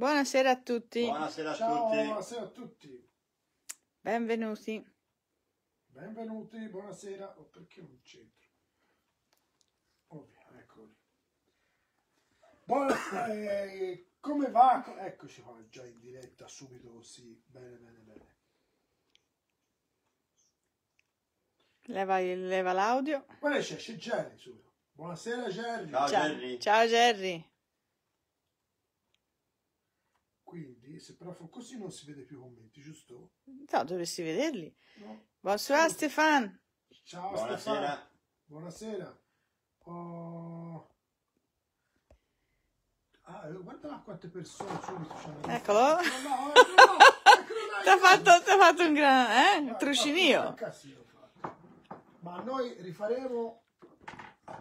Buonasera a tutti. Buonasera a Ciao, tutti. buonasera a tutti. Benvenuti. Benvenuti, buonasera. Oh, perché non c'entro? Ovvio, eccoli. Buonasera, eh, come va? Eccoci qua, già in diretta, subito così. Bene, bene, bene. Leva, leva l'audio. Guarda c'è, c'è Jerry subito. Buonasera Jerry. Ciao. Ciao. Jerry. Ciao Jerry. Quindi, se però fa così non si vede più i commenti, giusto? No, dovresti vederli. No. Bonsoir Stéphane. Ciao Buonasera. Stefano. Buonasera. Oh. Ah, guarda quante persone subito c'hanno. Eccolo. No, no, Ti ha fatto, fatto un gran... Eh? Truscinio. Ma noi rifaremo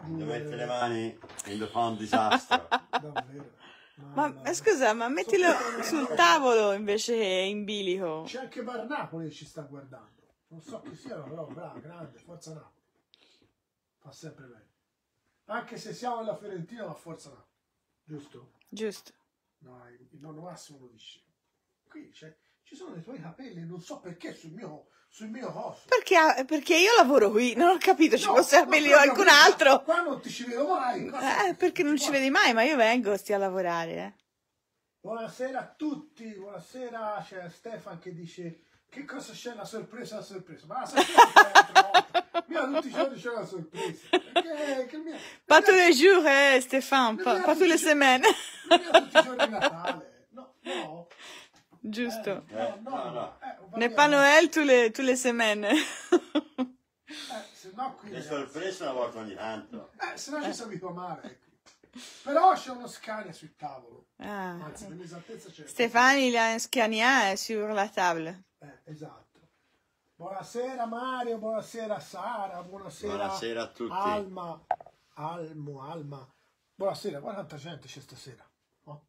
Devo eh, mettere le mani in fa un disastro. davvero. Ma scusa, ma mettilo sul tavolo invece in bilico. C'è anche Barnapoli che ci sta guardando. Non so chi sia, però bravo, grande, forza Napoli. Fa sempre bene. Anche se siamo alla Fiorentina, ma forza Napoli. Giusto? Giusto. No, il nonno Massimo lo dice. Qui c'è, ci sono i tuoi capelli, non so perché sul mio, sul mio coso. Perché, perché io lavoro qui, non ho capito, ci No, fosse ma capelli proprio qualcun qua- altro. Qua non ti ci vedo mai. Eh, perché non ci vedi mai, ma io vengo, stia a lavorare, eh. Buonasera a tutti, buonasera. C'è Stefan che dice che cosa c'è la sorpresa, la sorpresa. Ma la sorpresa. Io tutti i giorni c'è la sorpresa. Perché che mia, Pas tous les jours, eh, Stéphane, pas, pas tous les semaines. tutti i giorni di Natale. No, no. Giusto. Eh, no, no, no. Eh, N'est pas Noël tous les, tous les semaines. Eh, se no qui... Le sorprese una volta ogni tanto. Eh, se no ci si abitua male. ecco. Però c'è uno Scania sul tavolo. Ah. Anzi, per l'esattezza c'è... Stéphane, il a un Scania sur la table. Eh, esatto. Buonasera Mario, buonasera Sara, buonasera, Buonasera a tutti. Alma, Almo, Alma. Buonasera, guarda quanta gente c'è stasera. Oh.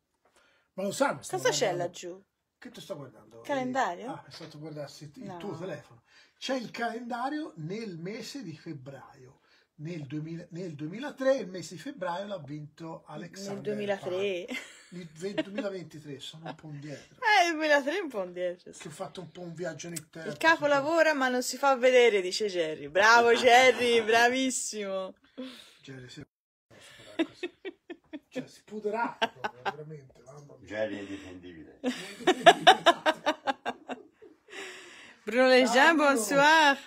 Ma lo sai, Cosa c'è laggiù? Che tu sto guardando? Calendario? Ah, è stato guardarsi il No. tuo telefono. C'è il calendario nel mese di febbraio. Nel, 2000 nel 2003, il mese di febbraio, l'ha vinto Alexander. Nel 2003. Paak. Nel 20- 2023, sono un po' indietro. Eh, il 2003 è un po' indietro. Che ho fatto un po' un viaggio nel tempo. Il capo lavora ma non si fa vedere, dice Jerry. Bravo Jerry, bravissimo. Jerry così. Cioè, si puderà proprio, veramente, mamma mia. Jerry è indifendibile. Bruno Lejean, Ciao, Bruno. bonsoir.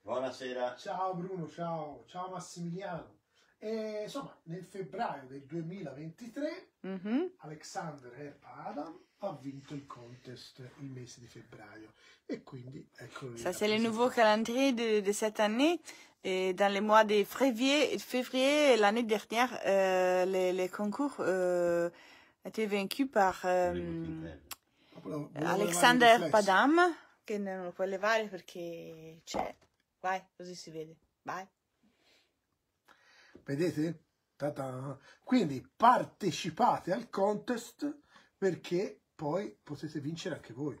Buonasera. Ciao Bruno, ciao, ciao Massimiliano. E, insomma, nel febbraio del 2023 Mhm. Alexander Herpa Adam ha vinto il contest il mese di febbraio e quindi ecco Ça, c'est le nouveau calendrier de, de cette année. Et dans les mois de février, février l'année dernière, euh, les, les concours euh, étaient vaincus par euh, volevo Alexander. Padam, che non lo puoi levare perché c'è. Vai, così si vede. Vai. Vedete? Quindi partecipate al contest perché poi potete vincere anche voi.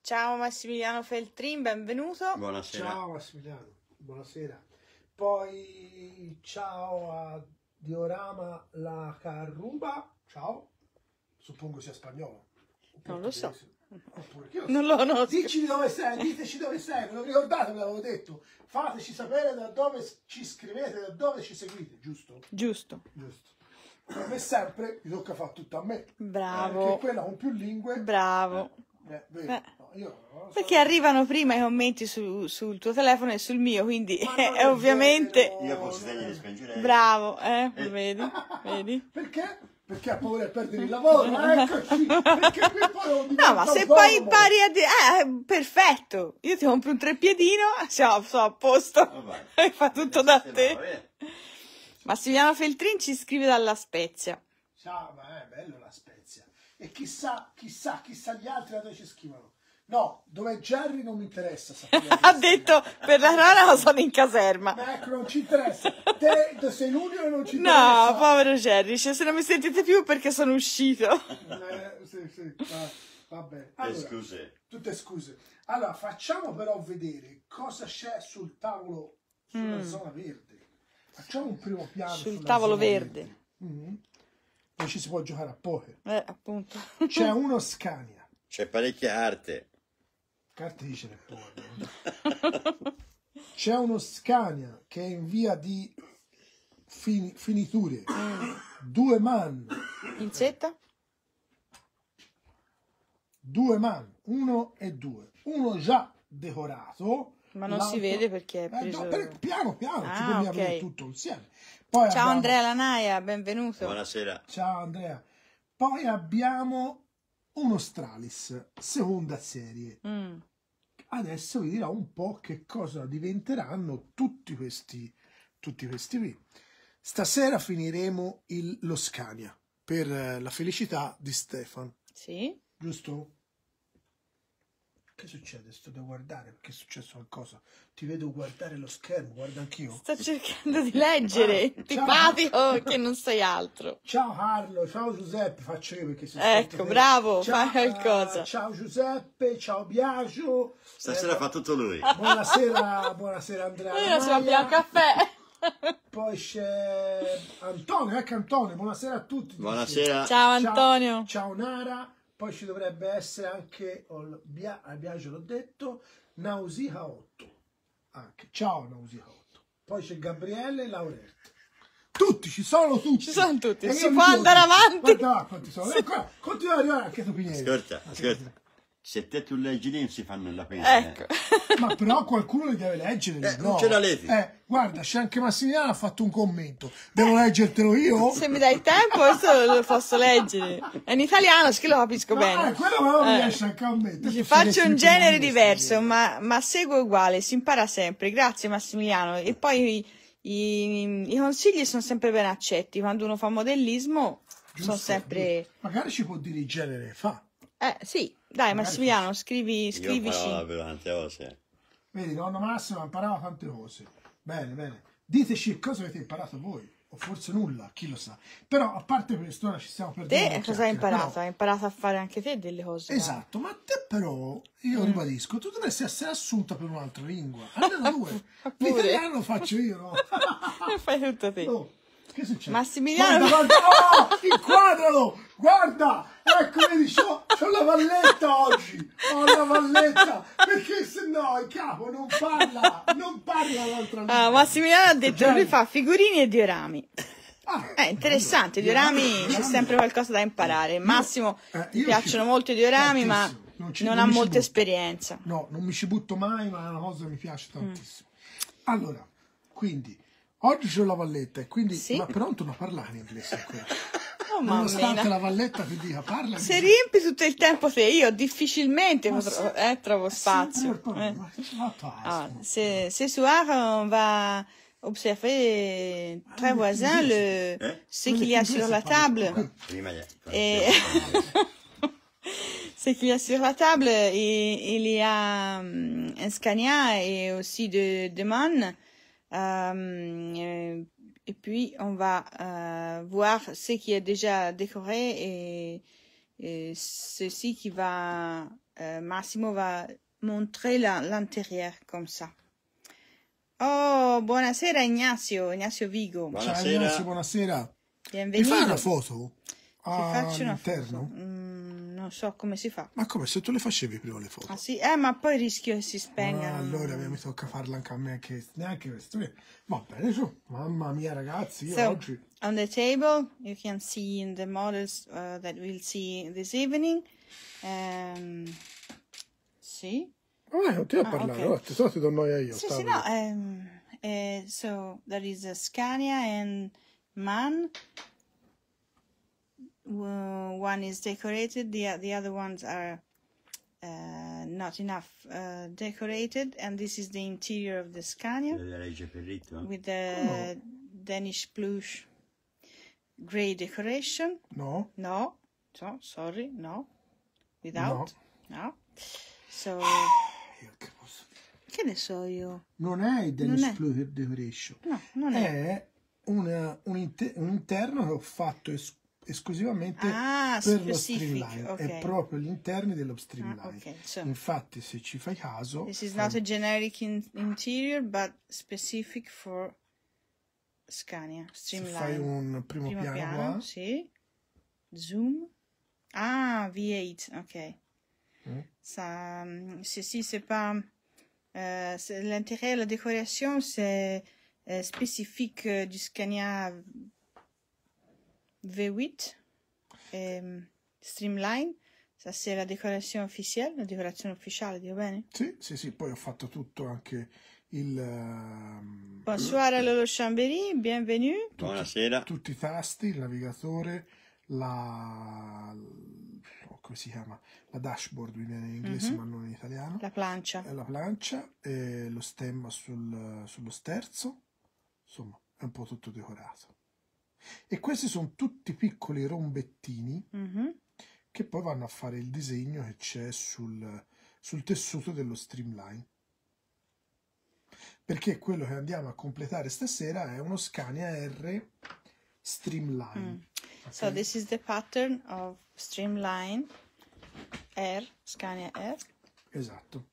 Ciao Massimiliano Feltrin, benvenuto. Buonasera. Ciao Massimiliano, buonasera. Poi ciao a Diorama La Carruba, ciao. Suppongo sia spagnolo. Non lo so. Oppure, chi lo Non sa? lo conosco. Dici di dove sei, diteci dove sei, ve lo ricordate, ve l'avevo detto. Fateci sapere da dove ci scrivete, da dove ci seguite, giusto? Giusto. Giusto. Come sempre, mi tocca fare tutto a me. Perché Bravo. quella con più lingue. Bravo. Eh, vero. Eh. No, io so. Perché arrivano prima i commenti su- sul tuo telefono e sul mio, quindi non è ovviamente. Io con Stegni li spingerei. bravo, eh? Eh. Vedi? Vedi? Perché? Perché ha paura di perdere il lavoro, eccoci! Perché qui poi non No, ma se poi impari a dire, eh, perfetto, io ti compro un treppiedino, siamo, sono a posto, Vabbè. e fa tutto da te. Eh. Massimiliano Feltrin ci scrive dalla Spezia. Ciao, ma è bello la Spezia. E chissà, chissà, chissà gli altri da dove ci scrivono. No, dove Jerry non mi interessa sapere. Ha detto, per la cronaca sono in caserma. Ma ecco, non ci interessa. Te te sei l'unico che non ci No, interessa. povero Jerry, cioè, se non mi sentite più perché sono uscito. Eh, sì, sì, va, va bene. Allora, scuse. tutte scuse. Allora, facciamo però vedere cosa c'è sul tavolo, sulla Mm. zona verde. Facciamo un primo piano. Sul tavolo verde. Mhm. dove ci si può giocare a poker. Eh, appunto. C'è uno Scania. C'è parecchia arte. Carte dice nel poker. C'è uno Scania che è in via di fin- finiture. Due man, Pinzetta? due man, uno e due. Uno già decorato. Ma non si vede perché è Eh, preso... no, per- piano piano, ci Ah, dobbiamo ok. vedere tutto insieme. Poi Ciao abbiamo- Andrea Lanaia, benvenuto. Buonasera. Ciao Andrea. Poi abbiamo uno Stralis, seconda serie. Mm. Adesso vi dirò un po' che cosa diventeranno tutti questi, tutti questi qui. Stasera finiremo il, lo Scania per eh, la felicità di Stefan, Sì? giusto? Che succede? Sto da guardare perché è successo qualcosa. Ti vedo guardare lo schermo, guarda anch'io. Sto cercando di leggere. Ah, Simpatico che non sei altro. Ciao Carlo, ciao Giuseppe, faccio io perché sono Ecco, bravo, fai qualcosa. Ciao Giuseppe, ciao Biagio. Stasera Eh, fa tutto lui. Buonasera, buonasera Andrea. Io l'abbiamo Maia. caffè. Poi c'è Antonio, ecco Antonio, buonasera a tutti. Buonasera. Ciao Antonio. Ciao Nara, poi ci dovrebbe essere anche, oh, il Bia- a Biagio l'ho detto, Nausica 8. Anche. Ciao Nausica 8. Poi c'è Gabriele e Laurette. Tutti, ci sono tutti. Ci sono tutti, E si può andare avanti. Guarda quanti sono. Ecco, continua ad arrivare anche tu Pinelli. Ascolta, ascolta. Se te tu leggi lì non si fanno la pena. Ecco. Ma però qualcuno li deve leggere. Eh, no. non ce la leggi. Eh, guarda, c'è anche Massimiliano ha fatto un commento. Devo leggertelo io? Se mi dai tempo, questo lo posso leggere. È in italiano, che lo capisco No, bene. eh, quello però mi Eh. riesce anche a me. Dice, faccio un genere diverso, sì. ma, ma segue uguale, si impara sempre. Grazie Massimiliano. E poi i, i- i consigli sono sempre ben accetti. Quando uno fa modellismo, Giusto, sono sempre... giusto. Magari ci può dire il genere, fa. Eh, sì, dai Massimiliano, scrivi, Io scrivici. parlavo per tante cose. Vedi, nonno Massimo ha imparato tante cose. Bene, bene. Diteci cosa avete imparato voi. O forse nulla, chi lo sa. Però, a parte questo, ora ci stiamo perdendo. Te cosa hai imparato? però- Hai imparato a fare anche te delle cose. Esatto, ma te però, io Mm. ribadisco, tu dovresti essere assunta per un'altra lingua. Almeno due. Pure. L'italiano lo faccio io, no? Fai tutto te. Oh, che succede? Massimiliano- Guarda, guarda, oh, inquadralo! Guarda! Ecco, vedi, c'ho, c'ho la valletta oggi! Ho la valletta! Perché se no il capo non parla! Non parla l'altra lingua! Ah, Massimiliano ha detto che lui fa figurini e diorami. Ah, È interessante, i diorami c'è sempre qualcosa da imparare. Massimo Eh, ti io piacciono ci- molto i diorami, ma. Non ci- non non ha molta esperienza. No, non mi ci butto mai, ma è una cosa che mi piace Mm. tantissimo. Allora, quindi, oggi c'ho la valletta e quindi... Sì. Ma però tu non parlare in inglese qui. Oh, Nonostante la valletta ti dica parla... Se mi- riempi tutto il tempo te, io difficilmente Ma potrò, se- eh, trovo eh, spazio. eh. ma che fatto hai, Ah, scusa? ce, soir, on va observer très Ah, voisin le, Eh? ce qu'il y a sur la table. Et ce qu'il y a sur la table, il y a hum, un Scania et aussi de, de Man. Euh, euh, et puis, on va euh, voir ce qui est déjà décoré et, et ceci qui va... euh, Massimo va montrer l'intérieur comme ça. Oh, buonasera Ignazio, Ignazio Vigo. Ciao Buonasera. Ignazio, buonasera. Mi Benvenuto. fai una foto? Ti Ah, faccio una all'interno? foto. Mm, non so come si fa. Ma come se tu le facevi prima le foto? Ah sì, eh, ma poi rischio che si Ah, spengano. allora mi tocca farla anche a me, che neanche questo. Va bene, su. Mamma mia, ragazzi, io So, oggi. on the table, you can see in the models uh, that we'll see this evening. Um, sì, Eh, non ti ho Ah, parlato, ok. oh, ti so ti do noia io. sì, stavo- sì, no. Um, eh, so, there is a Scania and MAN. Uh, one is decorated, the, the other ones are uh, not enough uh, decorated. And this is the interior of the Scania. Deve legge per ritmo. with the Danish plush gray decoration. No? No, so sorry, no, without, no. So, Io che posso- che ne so io? Non è il Non Dennis è. Flutter Decoration. No, non è. È una- un, inte- un interno che ho fatto es- esclusivamente Ah, per lo streamline. ok. È proprio gli interni dello Ah, streamline. ok, so Infatti, se ci fai caso, this is not a generic in- interior, but specific for Scania se Streamline. fai un primo, Primo piano, piano, qua, sì. Zoom. Ah, V8, ok. Mm. Ça, hum, ceci, c'est pas. euh, L'intérêt, la décoration, c'est euh, spécifique euh, du Scania V8 et hum, Streamline. C'est la décoration officielle, la décoration ufficiale, dico bene? Sì, sì, sì, poi ho fatto tutto anche il... ehm, Bonsoir à Lolo Chambéry, bienvenue. Buonasera. tutti i tasti, il navigatore, la... oh, come si chiama? La dashboard mi viene in inglese Mhm. ma non in italiano. La plancia. E la plancia, e lo stemma sul- sullo sterzo, insomma è un po' tutto decorato. E questi sono tutti piccoli rombettini Mhm. che poi vanno a fare il disegno che c'è sul, sul tessuto dello streamline. Perché quello che andiamo a completare stasera è uno Scania R Streamline. Mm. ok? So this is the pattern of Streamline R, Scania R. Esatto.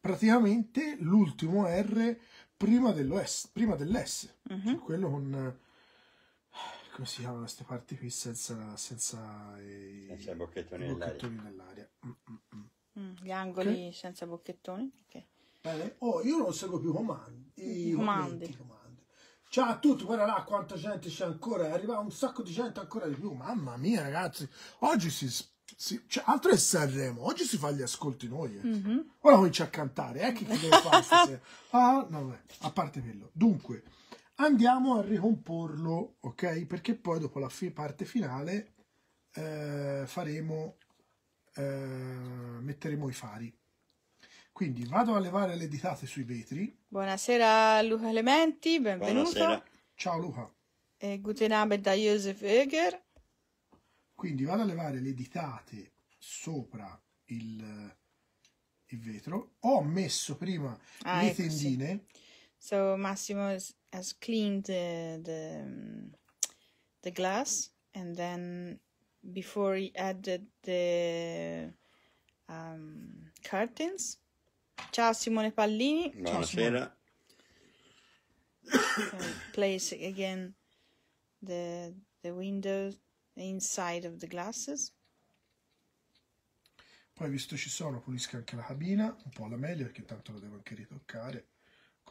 Praticamente l'ultimo R prima, prima dell'S, Mhm. cioè quello con... eh, come si chiamano queste parti qui senza, senza i, Senza i bocchettoni bocchettoni nell'aria. Mm, mm, mm. Mm, Gli angoli senza bocchettoni. ok. Bene? Oh, io non seguo più comandi. I I comandi. commenti, comandi. Ciao a tutti, guarda là quanta gente c'è ancora, è arrivato un sacco di gente ancora di più. Mamma mia, ragazzi, oggi si. si cioè, altro è Sanremo, oggi si fa gli ascolti noi. eh. Mhm. Ora comincia a cantare, eh, che, che devo fare stasera? Ah, no, vabbè, a parte quello. Dunque, andiamo a ricomporlo, ok? Perché poi dopo la fi- parte finale eh, faremo, eh, metteremo i fari. Quindi vado a levare le ditate sui vetri. Buonasera Luca Elementi, benvenuto. Buonasera. Ciao Luca. E guten Abend da Josef Oeger. Quindi vado a levare le ditate sopra il, il vetro. Ho messo prima Ah, le ecco, sì. Tendine. So Massimo has, has cleaned the, the, um, the glass and then before he added the um, curtains. Ciao Simone Pallini. Buonasera. So place again the the windows inside of the glasses. Poi visto ci sono, pulisco anche la cabina, un po' alla meglio perché tanto lo devo anche ritoccare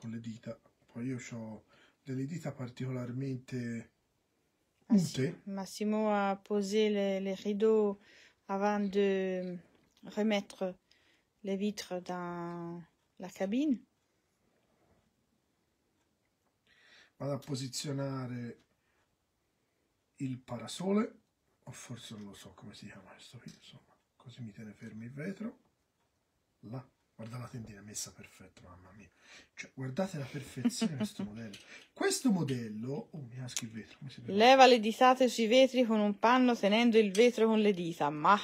con le dita. Poi io ho delle dita particolarmente unte. Massimo a posé les, les rideaux avant de remettre les vitres dans la cabine. Vado a posizionare il parasole, o forse non lo so come si chiama questo qui, insomma, così mi tiene fermo il vetro. Là, guarda la tendina messa perfetta, mamma mia. Cioè, guardate la perfezione di questo modello. Questo modello, oh, mi casca il vetro? Leva le ditate sui vetri con un panno tenendo il vetro con le dita. Ma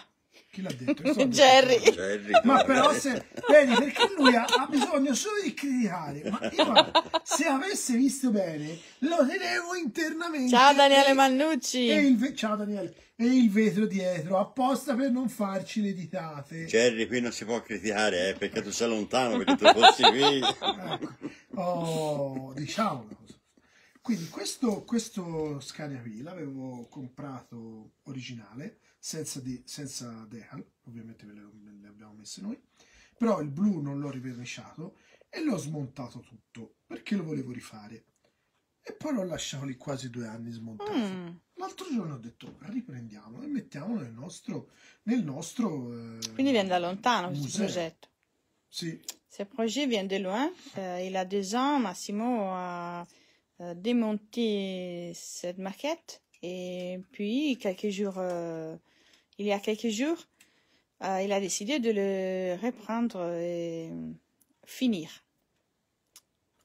Chi l'ha detto? Jerry. Jerry, Ma però se vedi perché lui ha, ha bisogno solo di criticare. Ma io guarda, se avesse visto bene, lo tenevo internamente. Ciao Daniele E- Mannucci. e il ciao Daniele. E il vetro dietro, apposta per non farci le ditate. Jerry, qui non si può criticare, eh, perché tu sei lontano, perché tu fossi qui. Ecco. Oh, diciamolo. Quindi questo, questo Scania qui l'avevo comprato originale, senza, di, senza decal, ovviamente ve le, le abbiamo messe noi, però il blu non l'ho riverniciato e l'ho smontato tutto, perché lo volevo rifare. E poi l'ho lasciato lì quasi due anni smontato. Mm. L'altro giorno ho detto, riprendiamolo e mettiamolo nel nostro... Nel nostro eh, Quindi viene da lontano questo museo. progetto. Sì, Ce projet vient de loin. Euh, il y a deux ans, Massimo a euh, démonté cette maquette et puis quelques jours, euh, il y a quelques jours, euh, il a décidé de le reprendre et finir.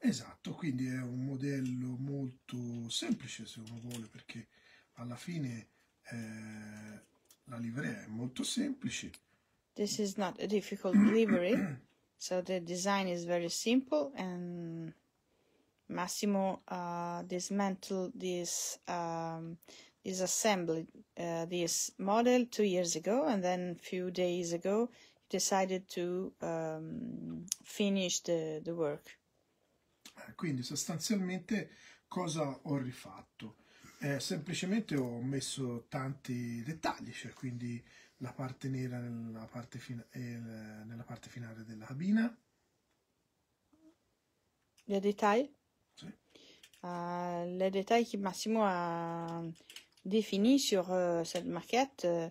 Esatto, quindi è un modello molto semplice se uno vuole perché alla fine eh, la livrea è molto semplice. This is not a difficult livery, so the design is very simple and Massimo uh, dismantled this um, disassembled uh, this model two years ago, and then a few days ago he decided to um, finish the, the work. Eh, Quindi sostanzialmente cosa ho rifatto? Eh, semplicemente ho messo tanti dettagli, cioè quindi la parte nera nella parte, e il- nella parte finale della cabina. Détails Sì. Euh, Les détails que Massimo a définis sur euh, cette maquette euh,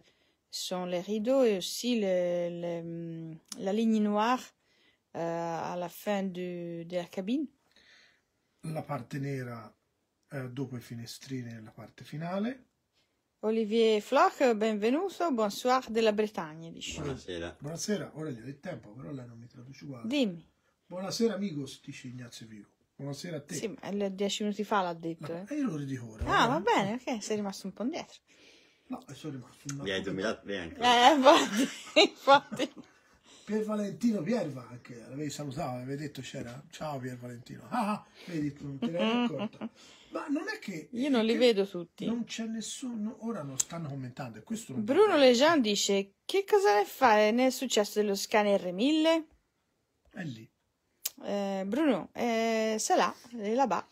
sont les rideaux et aussi le- le- la ligne noire euh, à la fin du- de la cabine. La parte nera eh, dopo i finestrini nella parte finale. Olivier Floch, benvenuto, bonsoir della Bretagna, dice. Buonasera. Buonasera, ora gli ho il tempo, però lei non mi traduce uguale. Dimmi. Buonasera amigos, dice Ignazio Vigo. Buonasera a te. Sì, ma dieci minuti fa l'ha detto. No, eh. e io lo ridico ora. Ah, eh. va bene, ok, sei rimasto un po' indietro. No, sono rimasto un Mi hai dominato bene. Eh, infatti, infatti. Pier Valentino Pierva, anche l'avevi salutato, avevi detto c'era. Ciao Pier Valentino. Ah, ah, vedi, tu non te ne eri accorta. Ma non è che... Io non li vedo tutti. Non c'è nessuno, ora non stanno commentando e questo non Bruno Lejean dice, che cosa ne fare nel successo dello scanner 1000? È lì. Eh, Bruno, eh, è là-bas.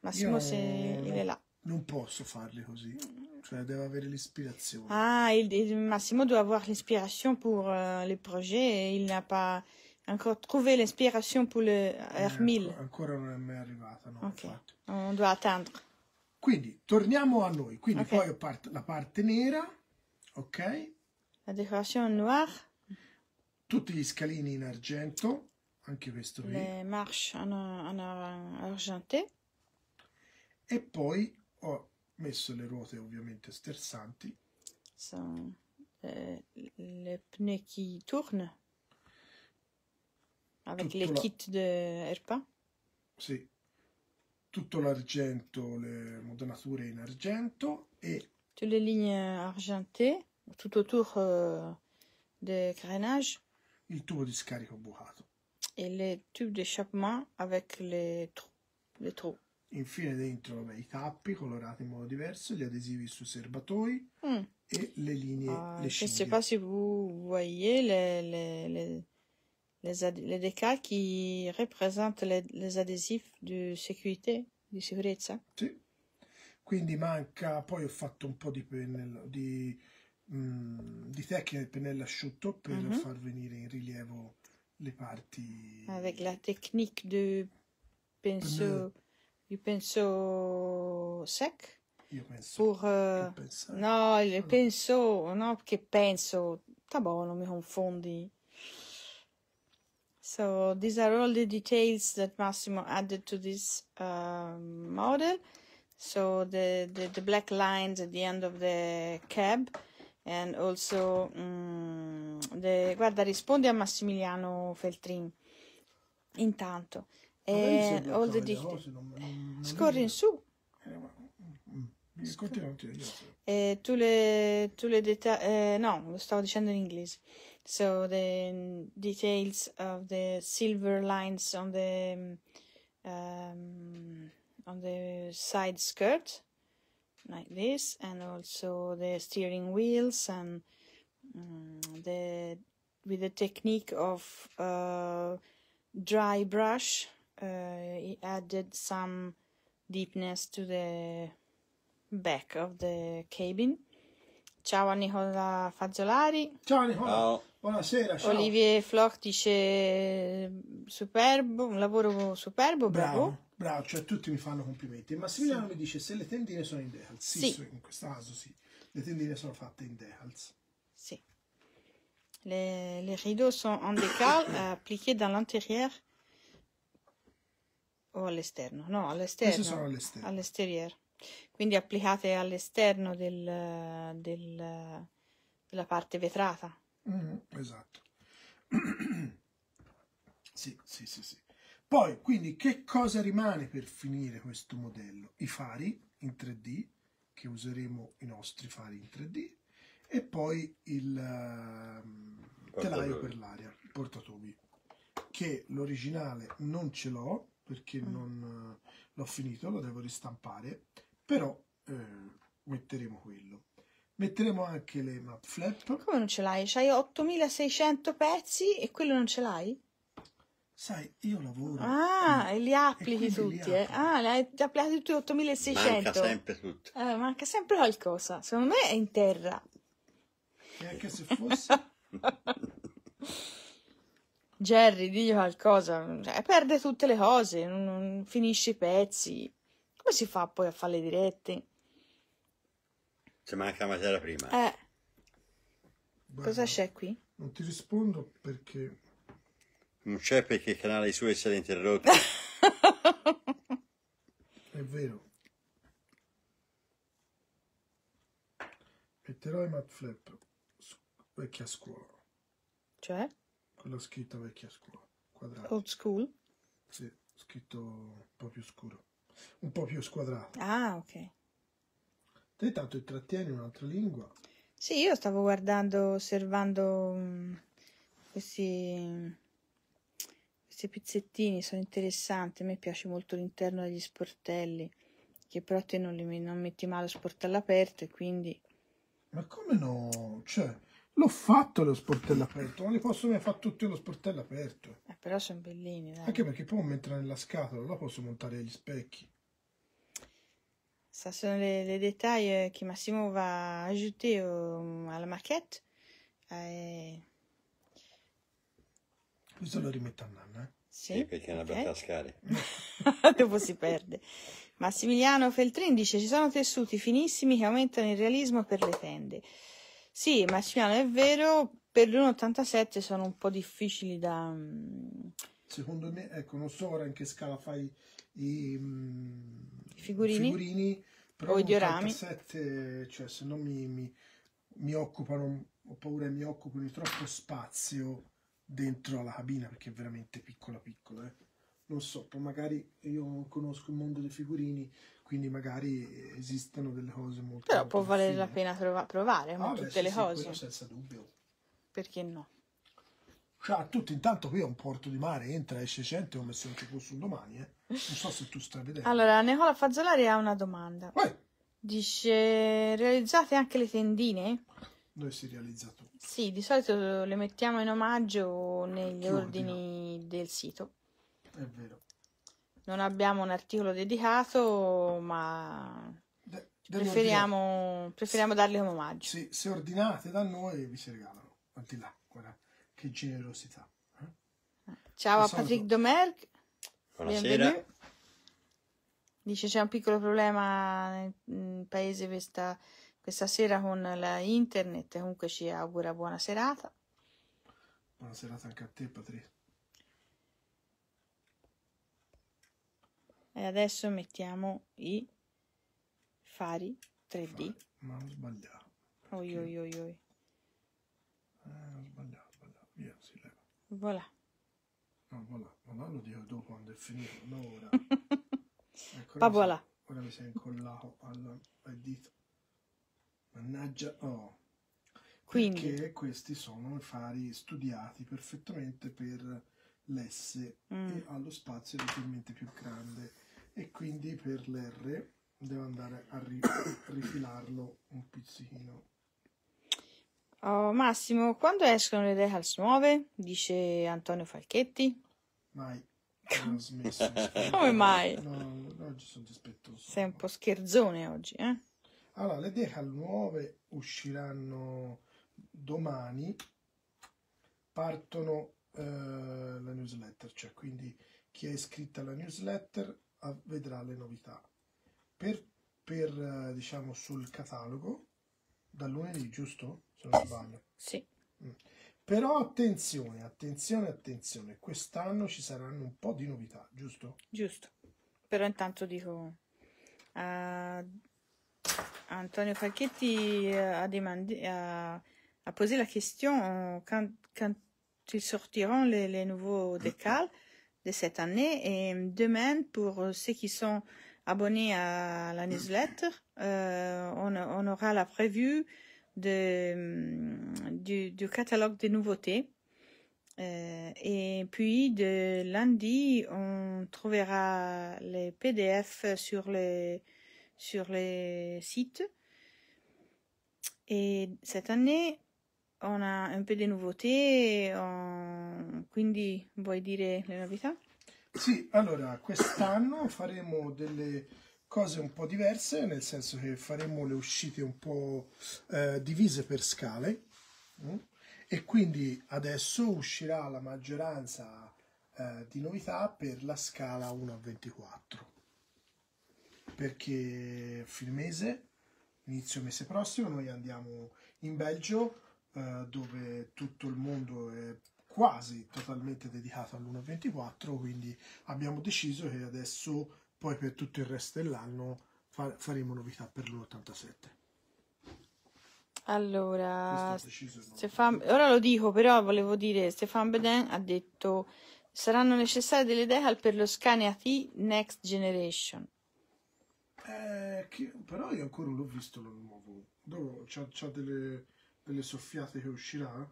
Massimo, Io se il no- est là. Non posso farli così, cioè devo avere l'ispirazione. Ah, il, il- Massimo doit avoir l'inspiration pour euh, projets et il n'a pas encore trouvé l'inspiration pour le Eh, R1000. anco- ancora non è mai arrivata, no, Ok, infatti. on doit attendre. Quindi torniamo a noi. Quindi Ok. poi parte- la parte nera, ok? La décoration noire, Tutti gli scalini in argento, anche questo qui. les marches en, en argenté. E poi ho messo le ruote ovviamente stersanti, sont euh, les pneus qui tournent avec Tutto les la- kits de ERPA. sì. Tutto l'argento, le modenature in argento e Toutes les lignes argentées tout autour euh, des crénages il tubo di scarico bucato. Et les tubes d'échappement avec les trous. Les trous. Infine dentro vabbè, i tappi colorati in modo diverso, gli adesivi sui serbatoi Hmm. e le linee, Euh, le je ne sais pas si vous voyez les, les, les, les, ad- les décals qui représentent les, les adhésifs de sécurité, di sicurezza. Sì. Quindi manca, poi ho fatto un po' di pennello, di, mm, di tecnica del pennello asciutto per Mhm. far venire in rilievo le parti. avec la technique du pinceau, du pinceau sec Io penso pour euh, no il Allora. pinceau no che penso tá bom non mi confondi so these are all the details that Massimo added to this um, model so the, the the black lines at the end of the cab and also mm, the guarda rispondi a Massimiliano Feltrin intanto e blocca all the non scorri in su Eh, mm, mm. Continua, continua, io so. E tous les, tous les détails, eh, no, lo stavo dicendo in inglese. So the details of the silver lines on the um, on the side skirt, like this, and also the steering wheels and mm, the with the technique of uh, dry brush, uh, he added some deepness to the back of the cabin. Ciao a Nicola Fazzolari. Ciao Nicola, Ciao. buonasera. Ciao. Olivier Floch dice superbo, un lavoro superbo, bravo. Bravo, bravo, cioè tutti mi fanno complimenti. Massimiliano mi dice se le tendine sono in decals. Sì, Sì. in questo caso sì. Le tendine sono fatte in decals. Si. Les, les rideaux sont en décal appliqués dans l'intérieur o all'esterno? No, all'esterno. Queste sono all'esterno. All'esterior. Quindi applicate all'esterno del, del- della parte vetrata. Mhm, esatto. sì, sì, sì, sì. Poi, quindi, che cosa rimane per finire questo modello? I fari in 3D, che useremo i nostri fari in 3D, e poi il ehm, telaio per l'aria, il portatubi, che l'originale non ce l'ho perché Mm. non eh, l'ho finito, lo devo ristampare, però eh, metteremo quello. Metteremo anche le map flap. Come non ce l'hai? C'hai 8600 pezzi e quello non ce l'hai? Sai, io lavoro. Ah, e li applichi li tutti, eh? applico. Ah, li hai già applicati tutti Manca 8600. sempre tutto. Eh, manca sempre qualcosa. Secondo me è in terra. E anche se fosse... Jerry, digli qualcosa. Cioè, perde tutte le cose, non, non finisce i pezzi. Come si fa poi a fare le dirette? Ci manca la materia prima. Eh, Guarda, cosa c'è qui? Non ti rispondo perché... Non c'è perché il canale suo è stato interrotto. È vero. Metterò i mat flap su vecchia scuola. Cioè, Quella scritta vecchia scuola. Quadrato. old school? Sì, scritto un po' più scuro. Un po' più squadrato. Ah, ok. Te tanto intrattieni un'altra lingua. Sì, io stavo guardando, osservando mm, questi, questi pizzettini, sono interessanti. A me piace molto l'interno degli sportelli, che però te non, li, non metti mai lo sportello aperto e quindi... Ma come no? Cioè, l'ho fatto lo sportello aperto, non li posso mai fare tutti lo sportello aperto. Eh, però sono bellini, dai. Anche perché poi mi entra nella scatola, la posso montare agli specchi. Ça sont les, les détails que Massimo va ajouter au- à la maquette. Eh, Questo lo rimetto a Nanna, eh. Sì, sì, perché è una ok. bella tascare. Dopo si perde. Massimiliano Feltrin dice: Ci sono tessuti finissimi che aumentano il realismo per le tende. Sì, Massimiliano, è vero, per l'1,87 sono un po' difficili da. mm, Secondo me, ecco, non so ora in che scala fai i, mm, I figurini? figurini, però O i diorami? 87, cioè se non mi, mi, mi occupano, ho paura che mi occupano di troppo spazio dentro alla cabina perché è veramente piccola piccola, eh. Non so, poi magari io non conosco il mondo dei figurini, quindi magari esistono delle cose molto Però può valere la infime. pena prova- provare Ah, beh, tutte sì, le sì, cose. senza dubbio. Perché no? Cioè, tutto intanto qui è un porto di mare, entra, esce gente come se non ci fosse un domani, eh. Non so se tu stai vedendo. Allora, Nicola Fazzolari ha una domanda. Vai! Dice: Realizzate anche le tendine? Dove si realizza tutto? Sì, di solito le mettiamo in omaggio negli Chi ordini del sito. È vero. Non abbiamo un articolo dedicato, ma De- preferiamo, preferiamo darli come omaggio. Sì, se ordinate da noi vi si regalano. Guardi là, guarda che generosità. eh. Ciao a Patrick Domergue, Buonasera. bienvenue. Dice c'è un piccolo problema nel nel paese questa, questa sera con la internet, comunque ci augura buona serata. Buona serata anche a te, Patrizia. E adesso mettiamo i fari 3D. Ma ho sbagliato. Oi, oi, oi, oi. Eh, ho sbagliato, ho sbagliato. Via, si leva. Voilà. No, voilà, voilà lo dico dopo quando è finito, non ora. Ecco, Pa ora mi voilà. Ora mi sei incollato al, al dito. Mannaggia, oh. Quindi. Perché questi sono i fari studiati perfettamente per l'S Mm. e allo spazio leggermente più grande e quindi per l'R devo andare a ri- rifilarlo un pizzichino. Oh, Massimo, quando escono le decals nuove? Dice Antonio Falchetti. Mai. Non smesso. Come mai? No, oggi sono dispettoso. Sei un po' scherzone oggi, eh? Allora, le decal nuove usciranno domani, partono eh, la newsletter, cioè quindi chi è iscritto alla newsletter vedrà le novità. Per, per, eh, diciamo sul catalogo, da lunedì, giusto? Se non sbaglio. Sì. Però attenzione, attenzione, attenzione, quest'anno ci saranno un po' di novità, giusto? Giusto. Però intanto dico a Antonio Falchetti euh, a, demandé, a, a posé la question euh, quand, quand ils sortiront les, les nouveaux décals de cette année. Et demain, pour ceux qui sont abonnés à la newsletter, euh, on, aura la prévue de, du, du catalogue des nouveautés. Euh, et puis de lundi, on trouvera les PDF sur les, sur les sites. Et cette année, on a un peu de nouveautés, on- quindi vuoi dire le? Sì, allora quest'anno faremo delle cose un po' diverse, nel senso che faremo le uscite un po' eh, divise per scale mm? e quindi adesso uscirà la maggioranza eh, di novità per la scala 1 a 24 perché fine mese, inizio mese prossimo, noi andiamo in Belgio eh, dove tutto il mondo è quasi totalmente dedicato all'1.24, quindi abbiamo deciso che adesso poi per tutto il resto dell'anno fa- faremo novità per l'1.87. Allora? Stefan, ora lo dico, però volevo dire, Stefan Bedin ha detto saranno necessarie delle decal per lo Scania T Next Generation. Eh, che- però io ancora non l'ho visto lo nuovo. C'ha, c'ha delle, delle soffiate che uscirà?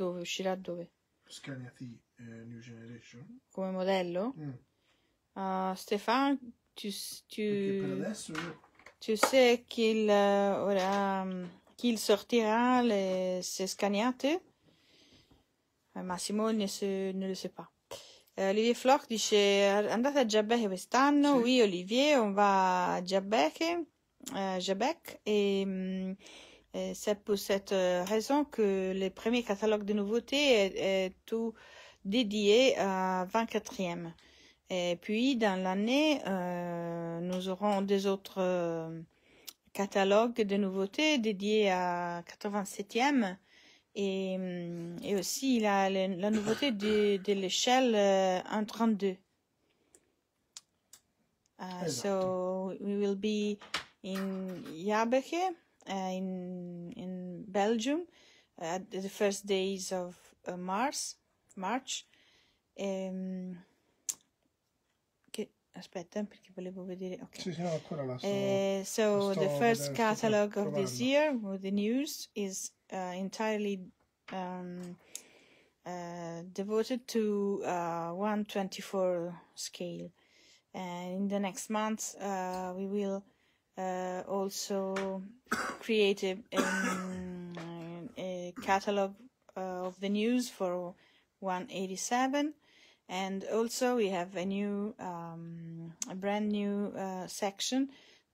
Dove uscirà dove? Scania T eh, New Generation. Come modello? Mm. Uh, Stefan, tu, Perché per tu, adesso io tu sais qu'il euh, ora, um, qu'il sortira les, ces Scaniate? Eh, Massimo ne, se- ne le sait pas. Eh, Olivier Floch dice andate a Giabecche quest'anno? Sì. Oui, Olivier, on va à Giabecche, euh, Giabec, hum, euh, c'est pour cette euh, raison que le premier catalogue de nouveautés est, est tout dédié à 24e. Et puis, dans l'année, euh, nous aurons des autres euh, catalogues de nouveautés dédiés à 87e. Et, hum, et aussi la, la, la nouveauté de, de l'échelle euh, 1.32. Uh, so we will be in Jabeke, in in Belgium, uh, at the first days of uh, Mars, March. Ehm, che, aspetta, perché volevo vedere. ok. Sì, sì, no, ancora la. Uh, so the first catalog of this year with the news is uh, entirely um, uh, devoted to uh, 124 scale. And in the next month, uh, we will uh, also create a, um, a catalog uh, of the news for 187 and also we have a new um, a brand new uh, section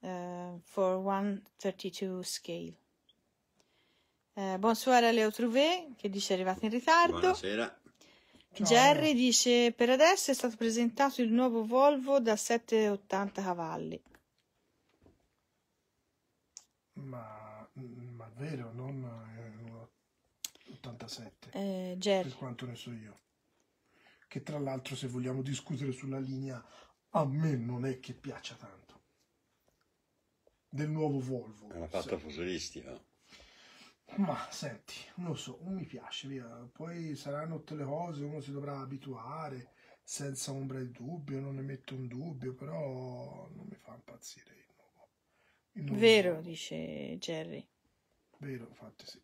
uh, for 132 scale. Eh, bonsoir a Leo Trouvé che dice è arrivato in ritardo. Buonasera. Jerry dice per adesso è stato presentato il nuovo Volvo da 780 cavalli Ma, ma vero, non eh, uno 87, eh, per quanto ne so io. Che tra l'altro, se vogliamo discutere sulla linea, a me non è che piaccia tanto. Del nuovo Volvo. Era fatto futuristica. Ma senti, non lo so, non mi piace, via. Poi saranno tutte le cose, uno si dovrà abituare senza ombra di dubbio, non ne metto un dubbio, però non mi fa impazzire nuovo vero dice Jerry Vero, infatti sì.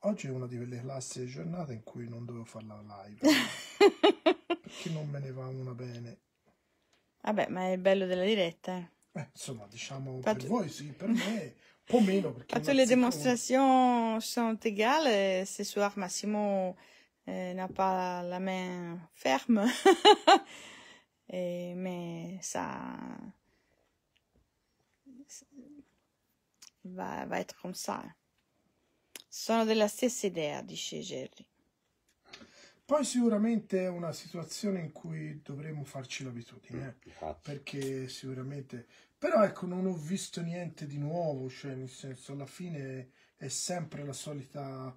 Oggi è una di quelle classiche giornate in cui non dovevo fare la live, perché non me ne va una bene. vabbè ma è il bello della diretta eh. Eh, insomma, diciamo Fatto- per voi sì, per me un po' meno perché non les azzecco- démonstrations sont égales, ce soir Massimo euh, n'a pas la main ferme, Et- mais ça va, va être comme ça. Sono della stessa idea, dice Jerry. Poi sicuramente è una situazione in cui dovremo farci l'abitudine, eh, Infatti. perché sicuramente... Però ecco, non ho visto niente di nuovo, cioè nel senso alla fine è sempre la solita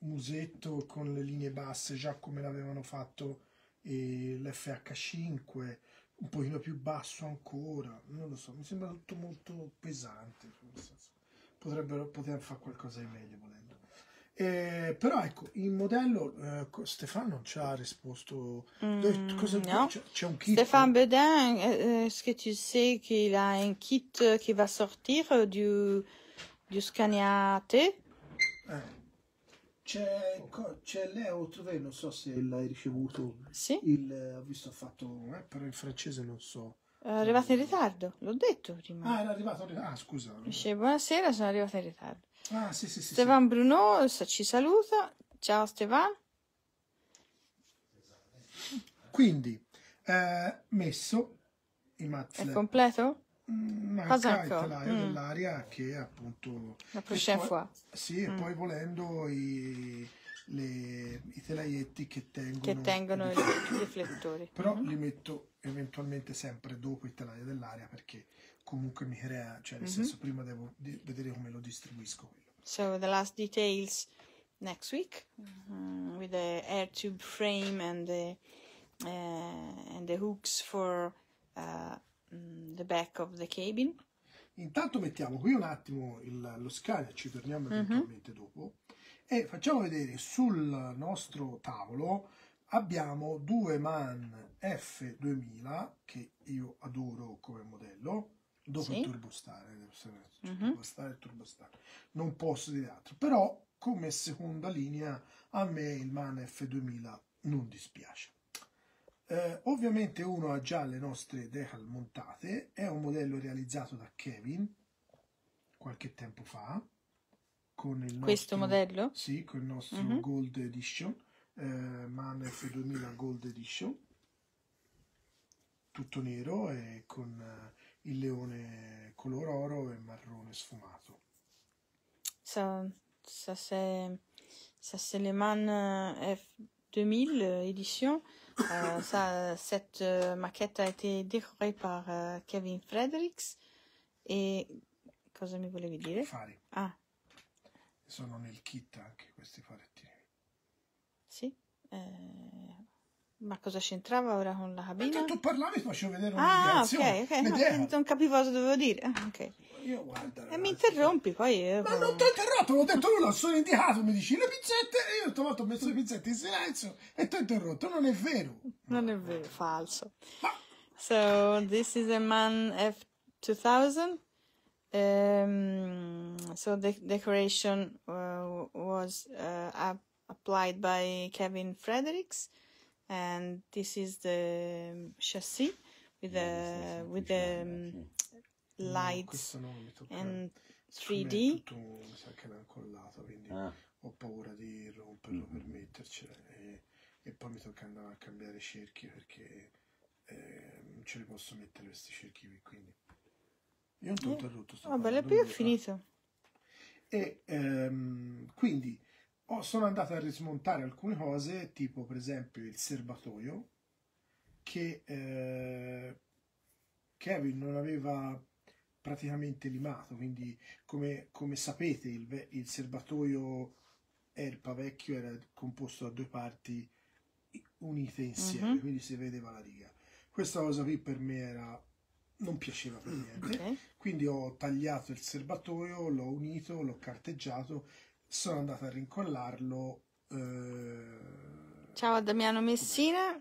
musetto con le linee basse, già come l'avevano fatto l'FH5, un pochino più basso ancora, non lo so, mi sembra tutto molto pesante, potrebbero poter fare qualcosa di meglio volendo. Eh, però ecco, il modello, eh, Stefano non ci ha risposto. Mm, cosa- no. c'è, un kit? Stéphane Bedin, euh, est-ce que tu sais qu'il a un kit qui va sortir du, du Scania T? Eh. C'è, c'è Leo Trové, non so se l'hai ricevuto. Sì. Il, ho visto ha fatto, eh, però in francese non so. È arrivata in ritardo, l'ho detto prima. Ah, era arrivato. Ah, scusa. Dice buonasera, sono arrivata in ritardo. Ah, sì, sì, sì. sì. Stefan Bruno sa- ci saluta. Ciao Stefan. Quindi, eh, messo i È Matzler. completo? Mm, Cosa telaio Mm. dell'aria che appunto... La prochaine poi- fois. Sì, e Mm. poi volendo i, le- i telaietti che tengono... Che tengono i riflettori. Però Mhm. li metto eventualmente sempre dopo il telaio dell'aria perché comunque mi crea, cioè nel Mhm. senso prima devo di- vedere come lo distribuisco quello. So the last details next week mm, with the air tube frame and the uh, and the hooks for uh, mm, the back of the cabin. Intanto mettiamo qui un attimo il- lo scanner, ci torniamo Mhm. eventualmente dopo, e facciamo vedere sul nostro tavolo abbiamo due MAN F2000 che io adoro come modello, dopo Sì. il turbostar, Mhm. turbostar il turbostar. non posso dire altro, però come seconda linea a me il MAN F2000 non dispiace. Eh, ovviamente uno ha già le nostre decal montate, è un modello realizzato da Kevin qualche tempo fa con il Questo nostro- modello? Sì, con il nostro Mhm. Gold Edition, eh, MAN F2000 Gold Edition, tutto nero e con eh, il leone color oro e marrone sfumato. Ça, ça c'est ça c'est le Man euh, F2000 euh, édition. Euh, ça, cette euh, maquette a été décorée par euh, Kevin Fredericks. Et cosa mi volevi dire? Fari, Ah, sono nel kit anche questi farettini. sì. Eh, ma cosa c'entrava ora con la cabina? Mentre tu parlavi ti facevo vedere Ah, un'indicazione. ok, ok. no, Vedeva. non capivo cosa dovevo dire. Ah, ok. Io guarda. E mi ragazzi, interrompi poi. eh, Ma non ti ho interrotto, non ho detto nulla, sono indicato, mi dici le pizzette e io stavolta ho messo le pizzette in silenzio e ti ho interrotto, non è vero. Non è vero, falso. Ma So this is a Man F2000. Um, so the decoration uh, was uh, ap- applied by Kevin Fredericks, and this is the chassis with the with the um, lights questo no, mi tocca. and Siccome è 3D. tutto, mi sa che l'ha incollato, quindi Ah, ho paura di romperlo per Mhm. mettercela e, e poi mi tocca andare a cambiare cerchi perché eh, non ce li posso mettere questi cerchi qui, quindi io non ho Eh, sto Vabbè, non lo fa. finito. E ehm, quindi ho- sono andato a rismontare alcune cose, tipo per esempio il serbatoio, che eh, Kevin non aveva praticamente limato, quindi come, come sapete il, il serbatoio Erpa vecchio era composto da due parti unite insieme, Mhm. quindi si vedeva la riga. Questa cosa qui per me era non piaceva per niente. Ok. Quindi ho tagliato il serbatoio, l'ho unito, l'ho carteggiato, sono andato a rincollarlo. eh, Ciao Damiano Messina,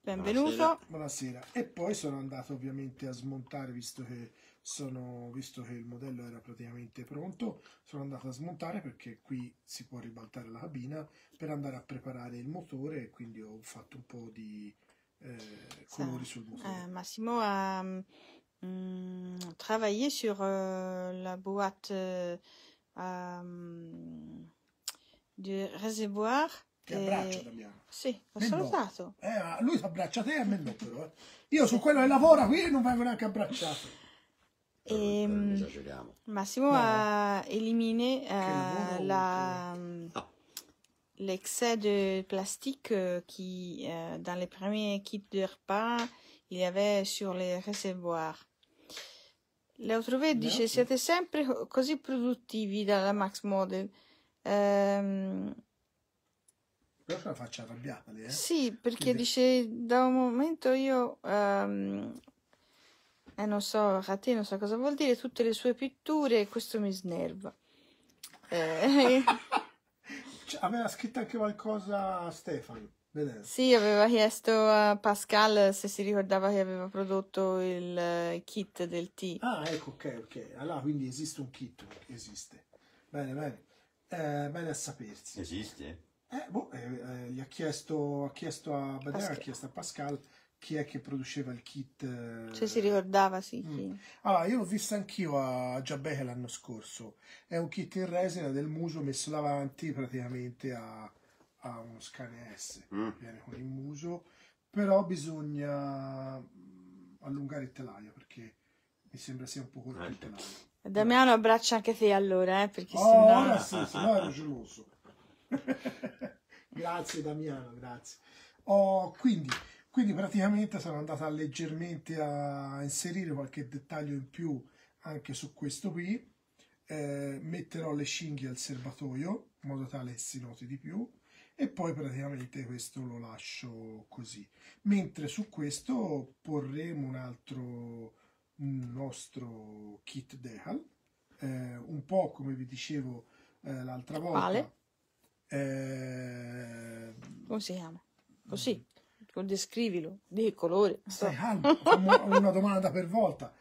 benvenuto. Buonasera. Buonasera. E poi sono andato ovviamente a smontare, visto che, sono, visto che il modello era praticamente pronto, sono andato a smontare perché qui si può ribaltare la cabina per andare a preparare il motore e quindi ho fatto un po' di eh, colori sul motore. Euh, Massimo a hum, travaillé sur euh, la boîte euh, hum, du réservoir. Ti abbraccio, Damiano. Sì, ho salutato. Eh, lui ti abbraccia te e a me no però. eh. Io su quello che lavora qui non vengo neanche abbracciato. Però- E. Massimo No. a éliminé Ah. l'excès de plastique euh, qui, euh, dans les premiers kits de repas, il y avait sur les réservoirs. L'Autrove dice: Grazie. Siete sempre co- così produttivi dalla Max Model. Ehm, Però la faccia arrabbiata lì, eh. sì, perché Quindi- dice: Da un momento io, ehm, eh, non so, a te non so cosa vuol dire, tutte le sue pitture, e questo mi snerva. Eh, Cioè, aveva scritto anche qualcosa a Stefano, vedete? Sì, aveva chiesto a Pascal se si ricordava che aveva prodotto il eh, kit del tè. Ah, ecco, ok, ok. Allora, quindi esiste un kit, esiste. Bene, bene. Eh, bene a sapersi. Esiste? Eh, boh, eh, eh, gli ha chiesto, ha chiesto a Badea, ha chiesto a Pascal chi è che produceva il kit. eh, Se si ricordava, sì. Mm. Allora, io l'ho vista anch'io a Giabbeche l'anno scorso. È un kit in resina del muso messo davanti praticamente a, a uno Scania S. Mm. Viene con il muso, però bisogna mm, allungare il telaio perché mi sembra sia un po' corto il Ecco. telaio. Damiano abbraccia anche te allora, eh, perché Oh, sennò... ora sì, se no ero geloso. grazie Damiano, grazie. Oh, quindi, quindi praticamente sono andata leggermente a inserire qualche dettaglio in più anche su questo qui. Eh, metterò le cinghie al serbatoio in modo tale che si noti di più e poi praticamente questo lo lascio così. Mentre su questo porremo un altro un nostro kit Dehal, eh, un po' come vi dicevo eh, l'altra volta. Quale? Eh, Come si chiama? Così, descrivilo, di colore. stai calmo, una domanda per volta.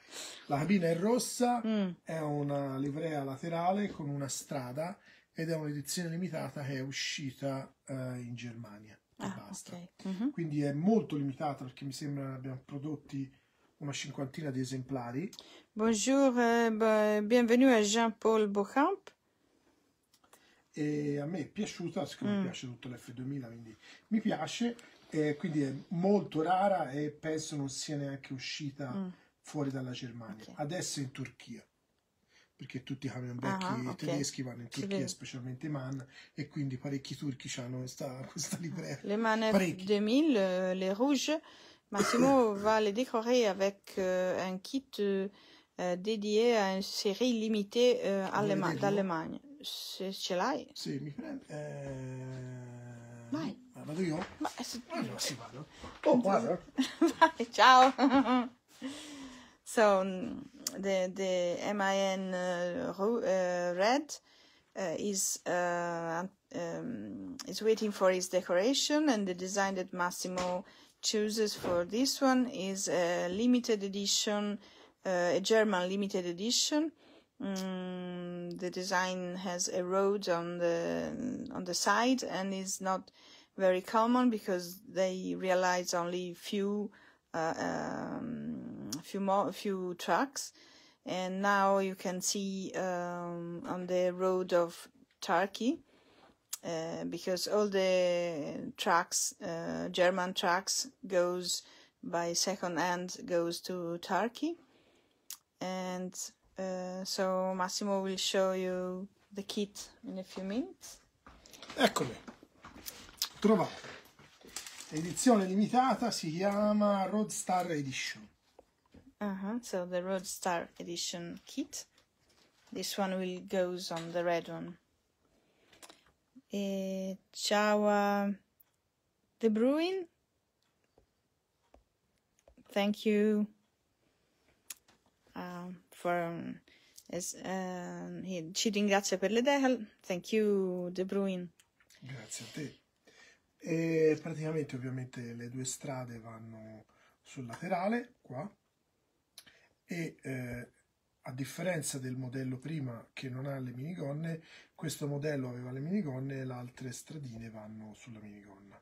La cabina è rossa, Mm. è una livrea laterale con una strada ed è un'edizione limitata che è uscita eh, in Germania. E Ah, basta. ok. Mhm. Quindi è molto limitata perché mi sembra abbiamo prodotti una cinquantina di esemplari. Bonjour, euh, b- bienvenue à Jean-Paul Beauchamp. e a me è piaciuta, siccome mi Mm. piace tutto l'F2000, quindi mi piace, e quindi è molto rara e penso non sia neanche uscita Mm. fuori dalla Germania. Ok. Adesso è in Turchia, perché tutti i camion vecchi Ah, ok. tedeschi vanno in Turchia, specialmente Man, e quindi parecchi turchi hanno questa, questa livrea. Manœuvres Parecchi. 2000, euh, les rouges, Massimo va les décorer avec euh, un kit euh, dédié à une série limitée euh, allema- d'Allemagne. Se ce l'hai? Sì, mi prende. Eh... Vai. Vado io? Ma se- Allora sì, vado. Oh, guarda. Vai, ciao. so mm, the the MIN uh, uh, red uh, is uh, um, is waiting for its decoration, and the design that Massimo chooses for this one is a limited edition, uh, a German limited edition. Mm, the design has a road on the on the side and is not very common because they realize only few uh, um, few more few trucks. And now you can see um, on the road of Turkey uh, because all the trucks uh, German trucks goes by second hand goes to Turkey. And uh, so Massimo will show you the kit in a few minutes. Eccole. Trovato. Edizione limitata si chiama Roadstar Edition. Uh-huh. So the Roadstar Edition kit. This one will goes on the red one. E ciao The Bruin. Thank you um, for um, as, um, he- ci ringrazia per le decal. Thank you The Bruin. Grazie a te. E praticamente ovviamente le due strade vanno sul laterale, qua, e eh, a differenza del modello prima che non ha le minigonne, questo modello aveva le minigonne e le altre stradine vanno sulla minigonna.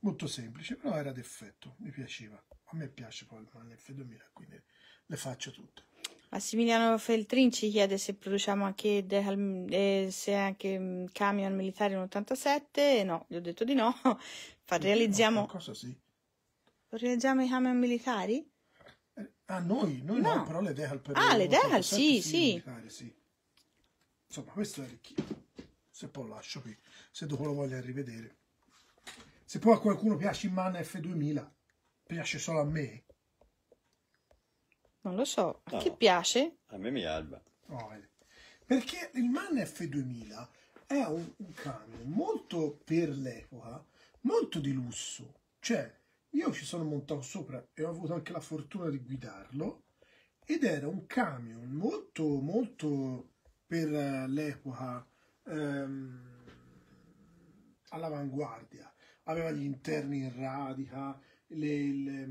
Molto semplice, però era d'effetto, mi piaceva. A me piace poi il Mani F2000, quindi le faccio tutte. Massimiliano Feltrin ci chiede se produciamo anche decal, eh, se anche mm, camion militari in 87. No, gli ho detto di no. Fa- realizziamo, Cosa sì? realizziamo i camion militari? Eh, Ah, noi, noi no, No. però le decal per Ah, le 87 sì, sì. militari, sì. Insomma, questo è arricchito. Se poi lo lascio qui, se dopo lo voglio rivedere. Se poi a qualcuno piace il Man F2000, piace solo a me. Non lo so. A No. chi piace? A me mi alba. Vedi. Perché il Man F2000 è un, un camion molto per l'epoca, molto di lusso. Cioè, io ci sono montato sopra e ho avuto anche la fortuna di guidarlo. Ed era un camion molto, molto per l'epoca ehm, all'avanguardia. Aveva gli interni in radica, le- le,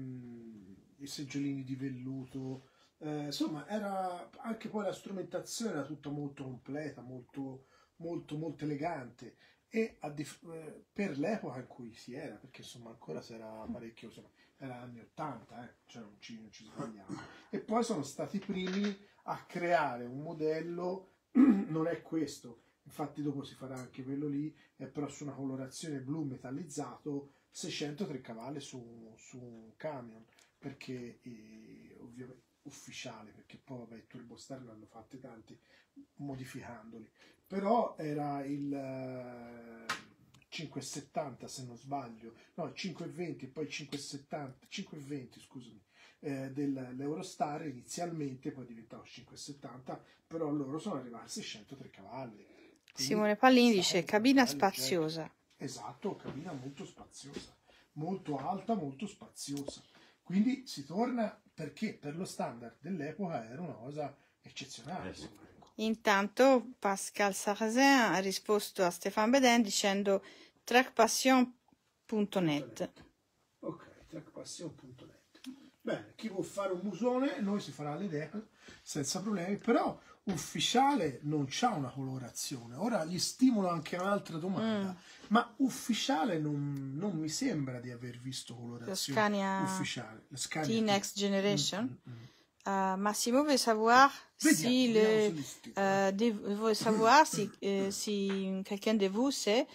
i seggiolini di velluto. Eh, insomma, era anche poi la strumentazione era tutta molto completa, molto, molto, molto elegante. E eh, per l'epoca in cui si era, perché insomma ancora si era parecchio, insomma, era anni 80, eh, cioè non ci, non ci sbagliamo. E poi sono stati i primi a creare un modello, non è questo, infatti dopo si farà anche quello lì, è però su una colorazione blu metallizzato 603 cavalli su, su un camion, perché eh, ovviamente ufficiale, perché poi vabbè, i turbostar ne hanno fatti tanti modificandoli, però era il eh, 570 se non sbaglio, no 520 e poi 570, 520 scusami, eh, dell'Eurostar inizialmente, poi è diventato 570, però loro sono arrivati a 603 cavalli. Simone Pallini dice cabina cavalli, cioè, spaziosa. Esatto, cabina molto spaziosa, molto alta, molto spaziosa. Quindi si torna perché per lo standard dell'epoca era una cosa eccezionale. Eh sì. Intanto Pascal Sarrazin ha risposto a Stefano Beden dicendo trackpassion.net. Ok, trackpassion.net. Bene, chi vuol fare un musone, noi si farà l'idea senza problemi, però ufficiale non c'ha una colorazione. Ora gli stimolo anche un'altra domanda, ma ufficiale non, non mi sembra di aver visto colorazione Scania ufficiale. La Scania T-Next Generation. Mm, mm, mm. Euh, Massimo veut savoir Vediamo, si le, euh, de- veut savoir si, euh, si quelqu'un de vous sait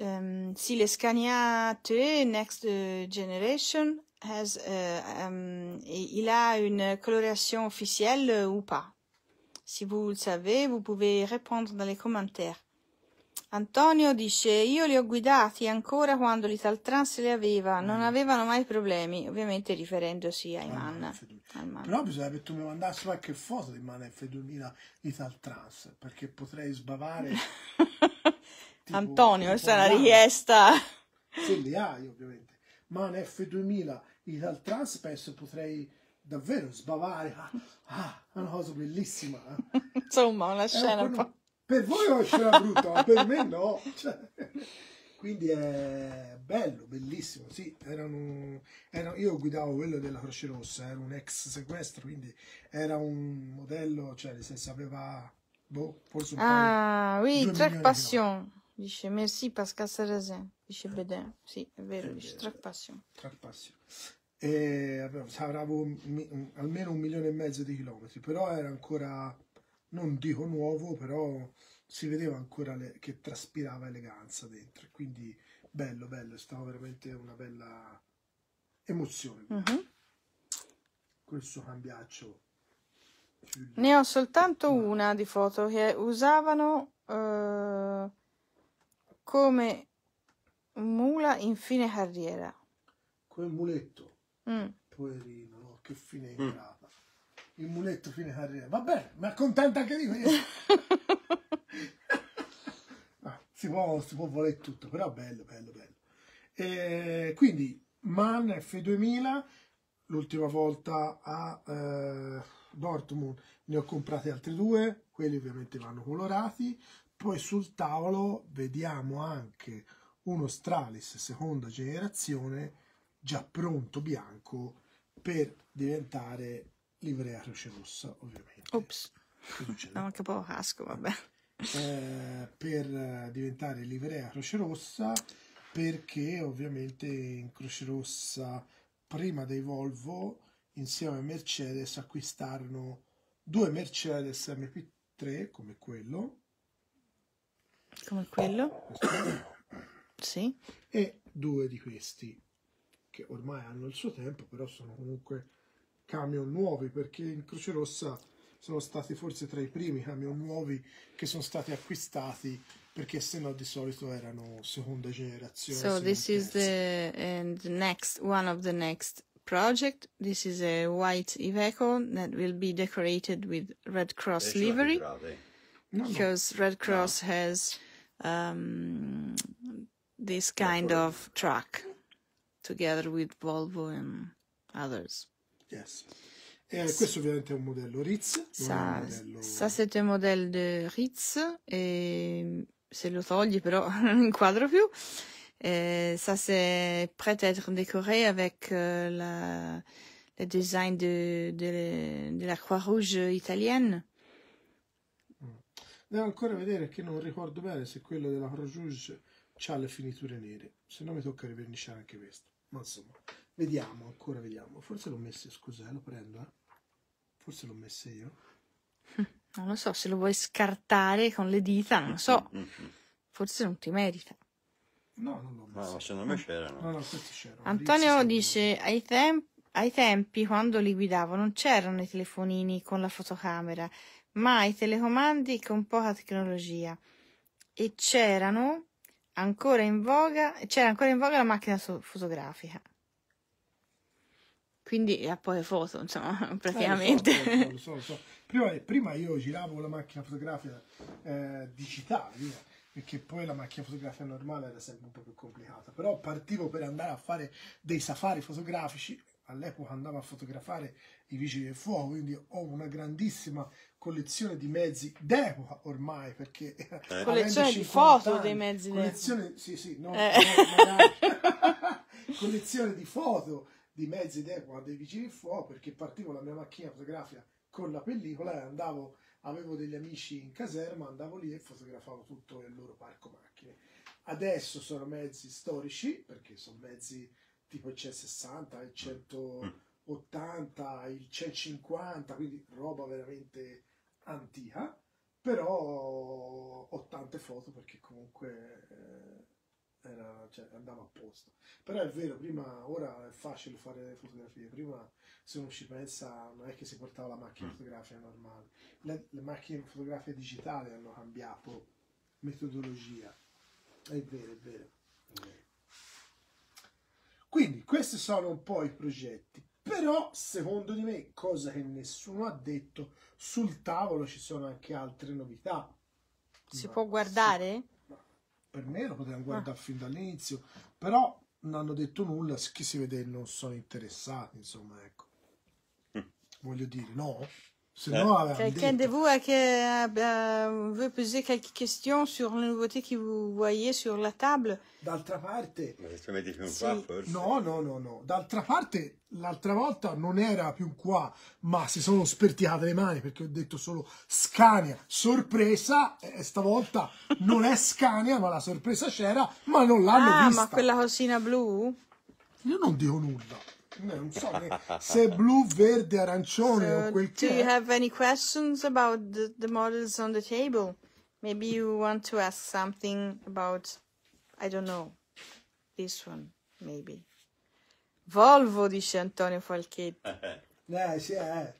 euh, si le Scania TE Next Generation has, euh, il a une coloration officielle ou pas. Si vous le savez, vous pouvez répondre dans les commentaires. Antonio dice: Io li ho guidati ancora quando l'Italtrans li aveva, non avevano mai problemi, ovviamente riferendosi ai Ah, MAN. F2000. al MAN. Però bisognerebbe che tu mi mandassi qualche foto di Man F2000 Ital Trans, perché potrei sbavare. tipo- Antonio, questa è una richiesta. Se li hai, ovviamente. Man F2000 Ital Trans penso potrei davvero sbavare. Ah, ah, è una cosa bellissima. eh. Insomma, una È scena un po'. Per voi è una scena brutta, ma per me no. Cioè, quindi è bello, bellissimo. Sì, erano, erano- io guidavo quello della Croce Rossa, era un ex sequestro, quindi era un modello, cioè nel senso aveva boh, forse un Ah, oui, Track Passion. Dice merci Pascal Sarrazin. Dice Bedin. Sì, è vero, È dice. Track Passion. po' di passione. E un- almeno un milione e mezzo di chilometri, però era ancora, non dico nuovo, però si vedeva ancora le- che traspirava eleganza dentro. Quindi bello, bello, è stata veramente una bella emozione. Mhm. Questo cambiaccio. Ne ho soltanto una di foto che usavano eh, come mula in fine carriera. Quel muletto, Mm. poverino, no? che fine ingrata. Il muletto fine carriera. Va bene, mi accontenta anche di questo. Ah, si, può, si può volere tutto, però bello, bello, bello. E quindi Man F2000, l'ultima volta a eh, Dortmund ne ho comprati altri due, quelli ovviamente vanno colorati. Poi sul tavolo vediamo anche uno Stralis seconda generazione già pronto bianco per diventare livrea croce rossa, ovviamente. Ops, Che no, anche un po' casco, vabbè. eh, per eh, diventare livrea Croce Rossa perché ovviamente in Croce Rossa prima dei Volvo insieme a Mercedes acquistarono due Mercedes MP3 come quello Come quello? Sì. e due di questi che ormai hanno il suo tempo però sono comunque camion nuovi perché in Croce Rossa sono stati forse tra i primi camion nuovi che sono stati acquistati perché se no di solito erano seconda generazione. So this is the and the next one of the next project. This is a white Iveco that will be decorated with Red Cross l'ha livery because Red Cross has um, this kind Decorate. of truck together with Volvo and others. yes. E questo ovviamente è un modello Ritz, è un modello... un modèle de Ritz et se lo togli però non inquadro più. Et ça c'est prêt à être décoré avec euh, la, le design de, de, de la Croix-Rouge italienne. Devo ancora vedere che non ricordo bene se quello della Croix Rouge ha le finiture nere, se no mi tocca riverniciare anche questo. Ma insomma, Vediamo, ancora vediamo. Forse l'ho messo, scusa, eh, lo prendo, eh. Forse l'ho messo io. Non lo so, se lo vuoi scartare con le dita, non lo so, forse non ti merita. No, non l'ho messo. ma secondo me c'erano. No, no, questo c'era. Antonio Rizzi, dice, ai, tem- ai tempi, quando li guidavo, non c'erano i telefonini con la fotocamera, ma i telecomandi con poca tecnologia. E c'erano ancora in voga, c'era ancora in voga la macchina fotografica. Quindi ha poche foto, insomma, Eh, praticamente. lo so, lo so, lo so. Prima, prima io giravo la macchina fotografica eh, digitale, via, perché poi la macchina fotografica normale era sempre un po' più complicata. Però partivo per andare a fare dei safari fotografici. All'epoca andavo a fotografare i vigili del fuoco, quindi ho una grandissima collezione di mezzi d'epoca ormai, perché avendo Collezione di 50 foto anni, dei mezzi collezione, sì, sì, no, Eh. no, collezione di foto di mezzi d'epoca dei vigili del fuoco perché partivo la mia macchina fotografica con la pellicola e andavo avevo degli amici in caserma andavo lì e fotografavo tutto il loro parco macchine. Adesso sono mezzi storici perché sono mezzi tipo il 160 il 180 il 150 quindi roba veramente antica però ho tante foto perché comunque eh, era, cioè, andava a posto. Però è vero, prima, ora è facile fare le fotografie, prima se uno ci pensa non è che si portava la macchina fotografica normale, le, le macchine fotografiche digitali hanno cambiato metodologia, è vero. È vero. Quindi questi sono un po' i progetti, però secondo di me, cosa che nessuno ha detto, sul tavolo ci sono anche altre novità. Si Ma può guardare? per me lo potevamo guardare fin dall'inizio, però non hanno detto nulla, chi si vede non sono interessati, insomma, ecco. Voglio dire, no? Avevamo Quelqu'un de vous a que- euh, veut poser quelques questions sur les nouveautés que vous voyez sur la table D'altra parte, Sì. qua, forse. no, no, no, no. D'altra parte, l'altra volta non era più qua, ma si sono sperticate le mani perché ho detto solo Scania, sorpresa, e stavolta non è Scania, ma la sorpresa c'era, ma non l'hanno Ah, vista. ma quella cosina blu? Io non dico nulla. Eh, Non so se è blu, verde, arancione o So, quel do che you è. have any questions about the, the models on the table? Maybe you want to ask something about, I don't know, this one, maybe. Volvo, dice Antonio Falchetti. Eh, sì, eh.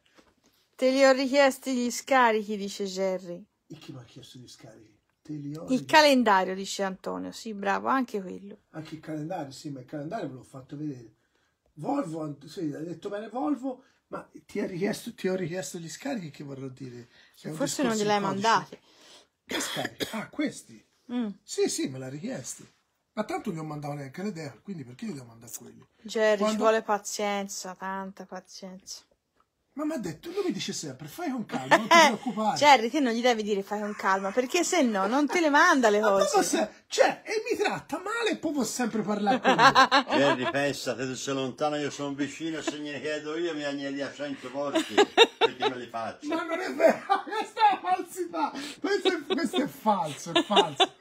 Te li ho richiesti gli scarichi, dice Jerry. E chi mi ha chiesto di scarichi? Te li ho Il calendario, dice Antonio. Sì, bravo, anche quello. Anche il calendario, sì, ma il calendario ve l'ho fatto vedere. Volvo, sì, hai detto bene Volvo, ma ti, ha richiesto, ti ho richiesto gli scarichi, che vorrà dire? Un Forse non gliel'hai mandati. Che scarichi? Ah, questi? Mm. Sì, sì, me l'ha richiesti. Ma tanto non gli ho mandato neanche le idee, quindi perché gli devo mandare quelli? Jerry, ci Quando- vuole pazienza, tanta pazienza. Ma mi ha detto, lui mi dice sempre, fai con calma, non ti Eh, preoccupare. Jerry, te non gli devi dire fai con calma, perché se no non te le manda le cose. se- cioè, e mi tratta male e poi può sempre parlare con me. Jerry, pensa, te tu sei lontano, io sono vicino, se gliene chiedo io mi viene a 100 volte, perché me li faccio. Ma non è vero, questa è falsità. Questo è, questo è falso, è falso.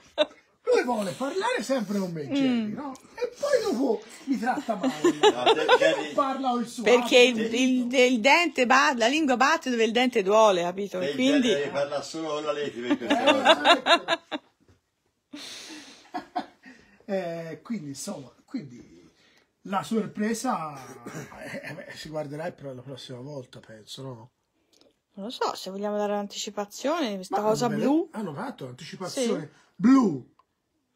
Lui vuole parlare sempre con me, Jerry, Mm. no? E poi dopo mi tratta male. No, il suo Perché il, il- il dente batte, la lingua batte dove il dente duole, capito? E quindi Jerry parla solo con la questo. Eh. Eh, quindi, insomma, quindi la sorpresa eh, beh, si guarderà per la prossima volta, penso, no? non lo so, se vogliamo dare un'anticipazione, questa Ma cosa blu, Hanno fatto l'anticipazione blu,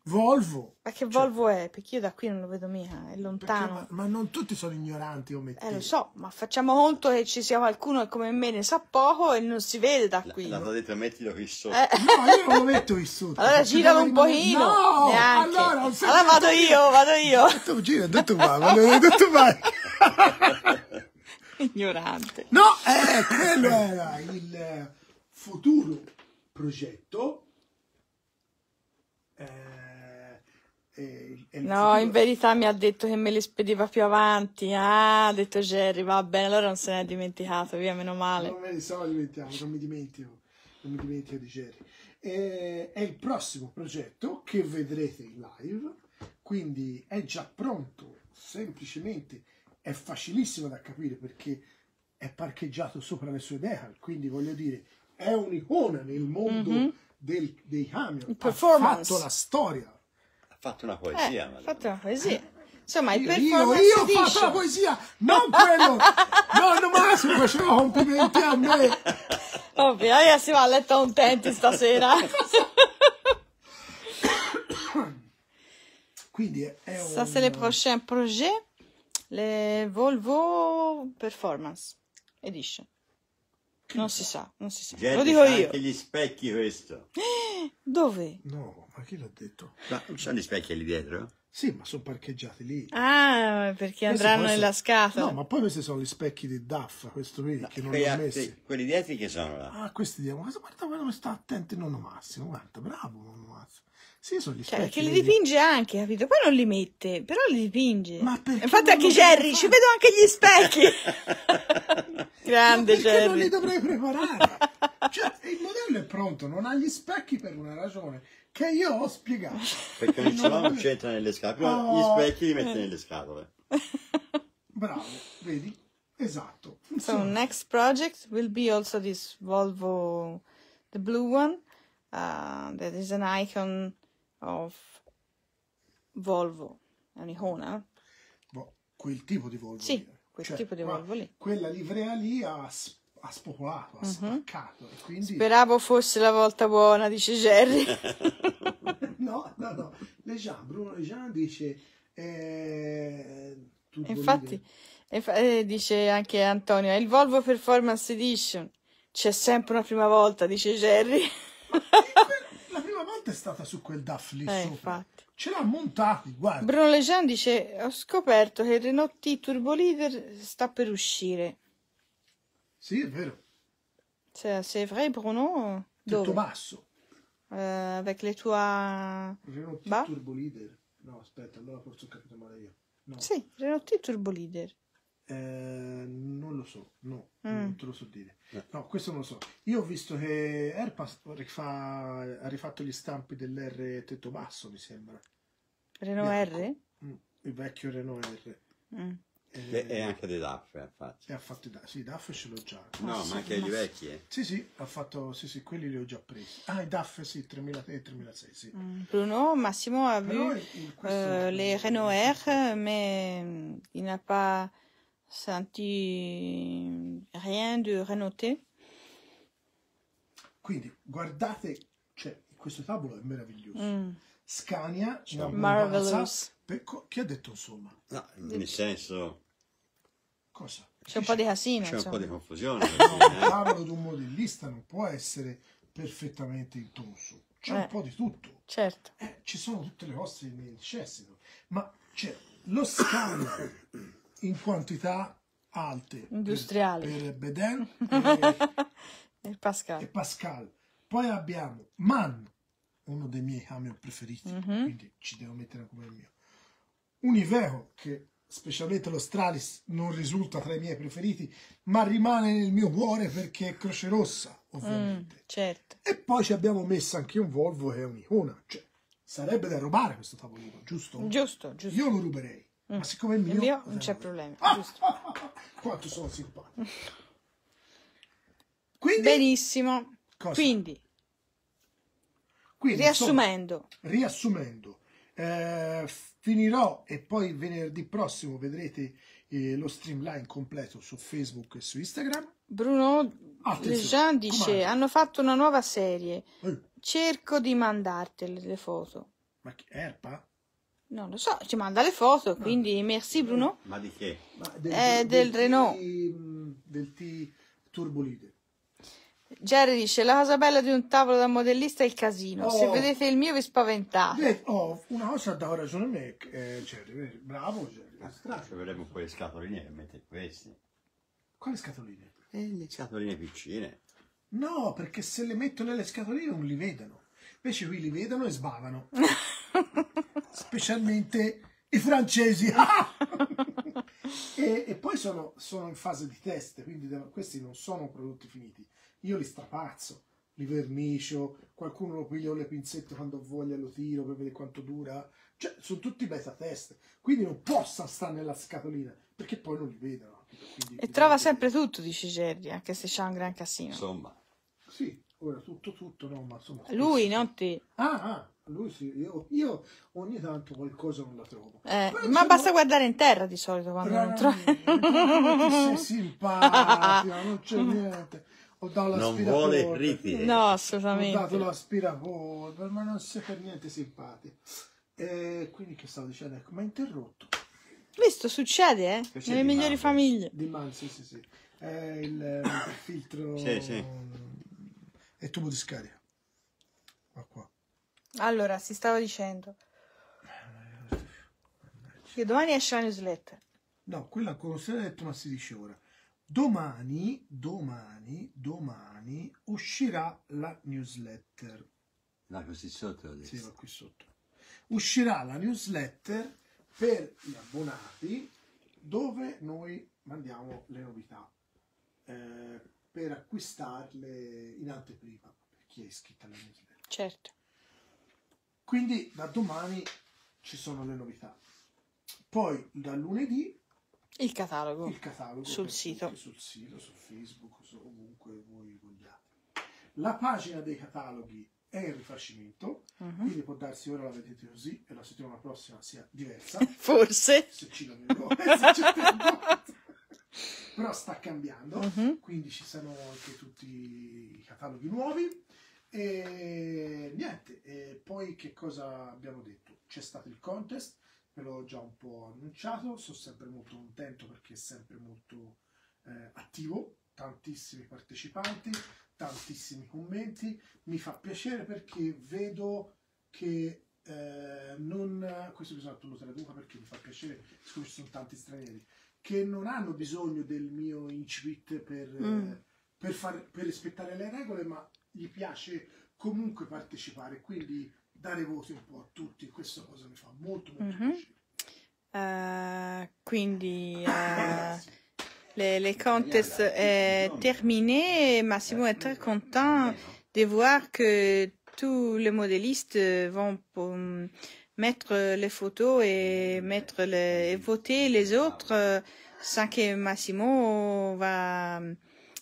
Volvo. ma che Volvo è? Perché io da qui non lo vedo mica, è Perché- lontano. ma, ma non tutti sono ignoranti come te. Eh, lo so, ma facciamo conto che ci sia qualcuno che come me ne sa poco e non si vede da qui. L'hanno detto mettilo qui sotto. Eh, No, io non lo metto qui sotto. allora perché giralo un pochino, No, neanche. allora, Allora vado io, vado io. Tu gira, tu vai? Dove tu vai? Ignorante. No, eh, quello era il futuro progetto. Eh, eh, è il No, in verità mi ha detto che me li spediva più avanti. Ah, ha detto Jerry, va bene, allora non se ne è dimenticato, via, meno male. Non me ne so dimenticato, non mi dimentico, non mi dimentico di Jerry. Eh, è il prossimo progetto che vedrete in live, quindi è già pronto, semplicemente è facilissimo da capire perché è parcheggiato sopra le sue decal, quindi voglio dire, è un'icona nel mondo Mhm. del- dei camion. Ha fatto la storia. Ha fatto una Eh, poesia. ha madonna. fatto una poesia. Insomma, il Io, io, performance io ho fatto la edition. poesia, non quello! Nonno Massimo faceva complimenti a me! Ovvio, io si va a letto contenti stasera. Quindi è, è un... Ça, c'est le prochain projet, le Volvo Performance Edition. Non si sa, non si sa. Gente, Lo dico io. anche gli specchi questo. Dove? No, ma chi l'ha detto? Ma non ci sono gli specchi lì dietro? Sì, ma sono parcheggiati lì. Ah, perché Questi andranno poi nella scatola. No, ma poi questi sono gli specchi di DAF, questo vedi, che non li ho messi. quelli dietro che sono là? Ah, questi dicono, guarda, guarda come sta attento il nonno Massimo, guarda, bravo nonno Massimo. Sì, sono gli Cioè, specchi. perché li vedi? dipinge anche, capito? Poi non li mette, però li dipinge. Ma perché Infatti anche Jerry, ci vedo anche gli specchi. Grande Ma perché non li Jerry. dovrei preparare? cioè, il modello è pronto, non ha gli specchi per una ragione che io ho spiegato. Perché non ce l'ho, non c'entra nelle scatole. Oh. gli specchi li mette nelle scatole. Bravo, vedi? Esatto. So Funziona. next project will be also this Volvo, the blue one. Uh, that is an icon of Volvo, è un'icona. Boh, quel tipo di Volvo. Sì, quel Cioè, tipo di Volvo lì. Quella livrea lì ha, ha spopolato, ha spaccato. E quindi... Speravo fosse la volta buona, dice Jerry. No, no, no. Lejean, Bruno Lejean dice... Eh, Infatti, infa- eh, dice anche Antonio, il Volvo Performance Edition. C'è sempre una prima volta, dice Jerry. Volta è stata su quel DAF lì Eh, sopra. infatti. Ce l'ha montati, guarda. Bruno Lejean dice, ho scoperto che il Renault T Turbo Leader sta per uscire. Sì, è vero. C'est c'est vrai Bruno? Tetto Dove? basso. Euh, avec les toits... Renault T Bah. Turbo Leader. No, aspetta, allora forse ho capito male io. No, Sì, Renault T Turbo Leader. Eh, non lo so, no, Mm. non te lo so dire. No, questo non lo so. Io ho visto che Airpass rifà, ha rifatto gli stampi dell'R tetto basso, mi sembra. Renault Bianco. R? Mm, il vecchio Renault R. Mm. Eh, E, anche dei DAF, infatti. e ha fatto i da- sì, i DAF ce l'ho già. No, ma anche gli vecchi. eh. Sì, sì, ha fatto, sì, sì, quelli li ho già presi. Ah, i DAF, sì, 3003 e 3006, sì. Mm. Bruno, Massimo a Però vu euh, les Renault R, mais mm, il n'a pas senti rien de Renault T. Quindi, guardate, cioè, questo tavolo è meraviglioso. Mm. Scania, una Marvelous. Per co- chi ha detto insomma? No, nel senso, Cosa? C'è un po' di casino, c'è un po' di confusione. No, il eh. tavolo di un modellista non può essere perfettamente intonso. C'è Eh. un po' di tutto. Certo. Eh, ci sono tutte le cose che ne necessitano. Ma c'è lo Scania in quantità alte per- Industriali. per, Beden e, e Pascal. Pascal. Poi abbiamo MAN, uno dei miei camion preferiti, Mhm. quindi ci devo mettere come il mio. Un Iveco che specialmente lo Stralis non risulta tra i miei preferiti, ma rimane nel mio cuore perché è Croce Rossa, Mm, ovviamente. certo. E poi ci abbiamo messo anche un Volvo che è un'icona, cioè sarebbe da rubare questo tavolino, giusto? Giusto, giusto. Io lo ruberei, ma siccome è mio, Il mio non c'è problema. Ah, ah, quanto sono simpatico. Quindi, Benissimo. Cosa? Quindi, quindi, riassumendo, insomma, riassumendo, eh, finirò e poi venerdì prossimo vedrete eh, lo streamline completo su Facebook e su Instagram. Bruno Lejean dice: com'è? Hanno fatto una nuova serie. Eh, Cerco di mandartele le foto. ma chi, Erpa? Non lo so, ci manda le foto, quindi merci Bruno. Ma di che? Ma del, Eh, del T- Renault. mm, del T Turbo Leader. Jerry dice: La cosa bella di un tavolo da modellista è il casino. Se Oh. vedete il mio vi spaventate. Vedi, oh, una cosa ha dato ragione a me, eh, Jerry, vedi? bravo Jerry. strano. Ci avremo poi le scatoline che mette questi. Quali scatoline? E le scatoline piccine. No, perché se le metto nelle scatoline non li vedono. Invece qui li vedono e sbavano. Specialmente i francesi. e, e poi sono, sono in fase di test, quindi devo- questi non sono prodotti finiti. Io li strapazzo, li vernicio, qualcuno lo piglio con le pinzette quando ho voglia, lo tiro per vedere quanto dura, Cioè, sono tutti beta test, quindi non possa stare nella scatolina, perché poi non li vedono. Quindi- E trova sempre tutto, dice Gerry, anche se c'è un gran casino. Insomma, Sì, ora tutto, tutto, no, ma insomma... Lui, non te. Ah, ah, lui sì, io, io ogni tanto qualcosa non la trovo. Eh, ma diciamo, basta guardare in terra di solito quando non trovi. Sei simpatica, non c'è niente. Ho dato non l'aspiratore. vuole riti. No, Ho dato assolutamente. l'aspirapolvere, ma non sei per niente simpatica. E quindi che stavo dicendo? Ecco, mi ha interrotto. Visto, succede, eh? Questo è Nelle migliori famiglie. Di man, sì, sì, sì. È il, eh, il filtro... Sì, sì. Il tubo di scarica. Ma qua. Allora, si stava dicendo che domani esce la newsletter. No, quella si è detto, ma si dice ora. Domani, domani, domani uscirà la newsletter. No, così sotto ho Sì, va qui sotto. Uscirà la newsletter per gli abbonati dove noi mandiamo le novità eh, per acquistarle in anteprima per chi è iscritto alla newsletter. Certo. Quindi da domani ci sono le novità. Poi da lunedì Il catalogo. il catalogo Sul sito. sul sito, su Facebook, su ovunque voi vogliate. La pagina dei cataloghi è in rifacimento, Mhm. quindi può darsi ora la vedete così e la settimana prossima sia diversa, Forse. se ci lavoro, se c'è tempo. Però sta cambiando, Mhm. quindi ci sono anche tutti i cataloghi nuovi. E niente, e poi che cosa abbiamo detto? C'è stato il contest, ve l'ho già un po' annunciato, sono sempre molto contento perché è sempre molto eh, attivo, tantissimi partecipanti, tantissimi commenti, mi fa piacere perché vedo che eh, non, questo bisogna che lo traduca perché mi fa piacere, siccome ci sono tanti stranieri, che non hanno bisogno del mio incipit per, eh, Mm. per, far- per rispettare le regole, ma gli piace comunque partecipare, quindi dare voti un po' a tutti, questa cosa mi fa molto molto Mhm. piacere. Euh, quindi Sì. les, les contests est terminé et Massimo est très content de voir que tous les modélistes vont pour mettre les photos et mettre les, et voter les autres euh, sans que Massimo va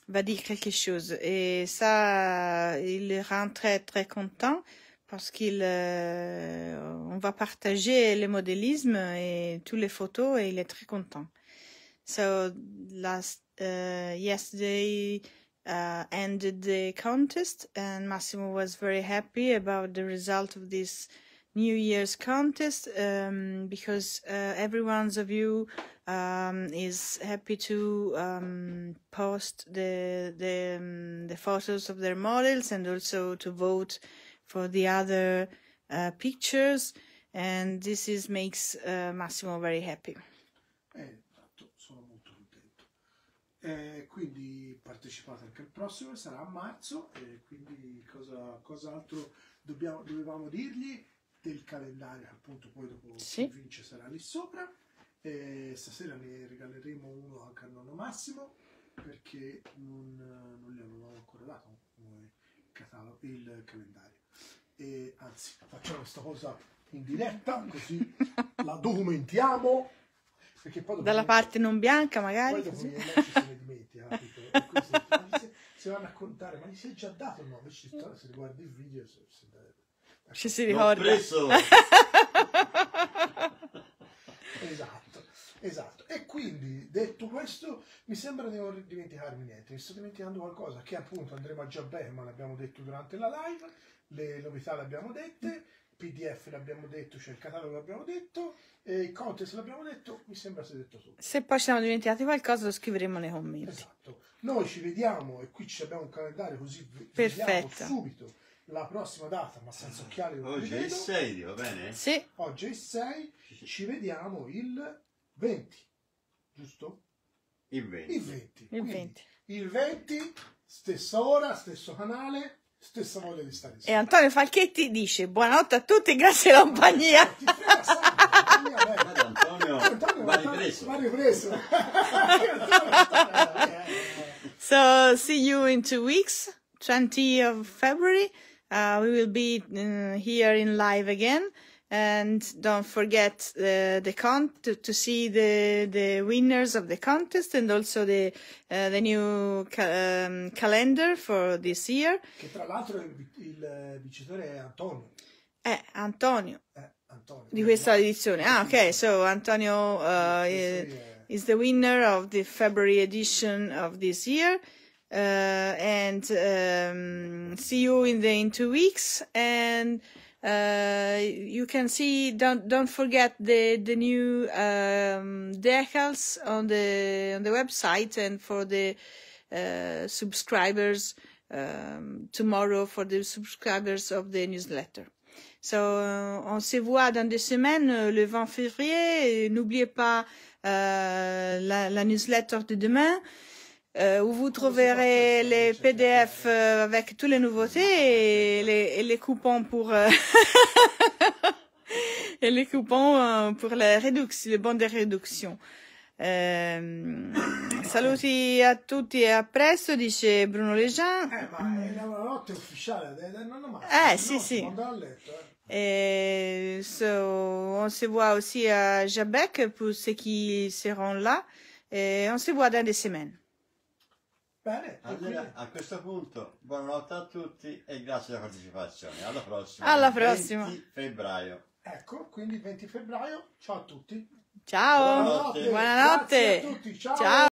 va dire quelque chose et ça il rend très très content parce qu'il euh, on va partager le modélisme et toutes les photos et il est très content. So last uh, yesterday uh, ended the contest and Massimo was very happy about the result of this New Year's contest um, because uh, every one of you um, is happy to um, post the the, um, the photos of their models and also to vote for the other uh, pictures and this is makes uh, Massimo very happy. Eh, esatto, sono molto contento. Eh, quindi partecipate anche al prossimo, sarà a marzo, e quindi cosa, cos'altro dobbiamo, dovevamo dirgli del calendario, appunto poi dopo Sì. chi vince sarà lì sopra. E stasera ne regaleremo uno anche al nonno Massimo, perché non, non gli avevamo ancora dato il, catalogo, il calendario. E anzi, facciamo questa cosa in diretta, così la documentiamo. Perché poi dopo Dalla parte non bianca magari. poi dopo così. gli amici se ne dimentica? E gli se, se vanno a contare, ma gli sei già dato no? Invece se se guardi il video se, se, Ci si L'ho ricorda. preso. Esatto, esatto. E quindi, detto questo, mi sembra di non dimenticarmi niente. Mi sto dimenticando qualcosa che appunto andremo a Giabè, ma l'abbiamo detto durante la live, le novità le abbiamo dette, PDF l'abbiamo detto, cioè il catalogo l'abbiamo detto, e i contest l'abbiamo detto, mi sembra sia detto tutto. Se poi ci siamo dimenticati qualcosa lo scriveremo nei commenti. Esatto. Noi ci vediamo e qui ci abbiamo un calendario così Perfetto. vediamo subito la prossima data, ma senza occhiali non Oggi è il vedo. 6, va bene? Sì, Oggi è il 6, ci vediamo il 20, giusto? Il 20. Il 20. il Quindi 20. Il 20, stessa ora, stesso canale, stessa voglia di stare E insieme. Antonio Falchetti dice buonanotte a tutti, grazie alla compagnia. Ti frega sempre, compagnia, beh. Guarda Antonio, Antonio, va Antonio, ripreso. va ripreso. So see you in two weeks, 20 of February. Uh, we will be uh, here in live again. And don't forget uh, the con- to, to see the, the winners of the contest and also the, uh, the new ca- um, calendar for this year. Che tra l'altro il, il vincitore è Antonio. Eh, Antonio, Eh, Antonio. di questa edizione. Ah, ok, so Antonio uh, is, eh. is the winner of the February edition of this year. Uh, and um, see you in the in two weeks. And uh, you can see. Don't don't forget the the new um, decals on the on the website and for the uh, subscribers um, tomorrow for the subscribers of the newsletter. So, euh, on se voit dans deux semaines, euh, le 20 février. N'oubliez pas euh, la, la newsletter de demain, où vous trouverez les PDF euh, avec toutes les nouveautés et les, et les coupons pour euh, et les coupons euh, pour la réduction, les bons de réduction. Ehm, saluti a tutti e a presto, dice Bruno Lejean. Eh, ma è la notte ufficiale, eh, non ho mai. Eh, sì, si sì. letto, eh. Et so, on se voit aussi à Jabec pour ceux qui seront là. Et on se voit dans des semaines. Bene, Allora, a questo punto, buonanotte a tutti e grazie della partecipazione. Alla prossima. Alla prossima. 20 febbraio. ecco, quindi 20 febbraio, ciao a tutti. Ciao! Buonanotte. Buonanotte! Grazie a tutti, ciao. Ciao.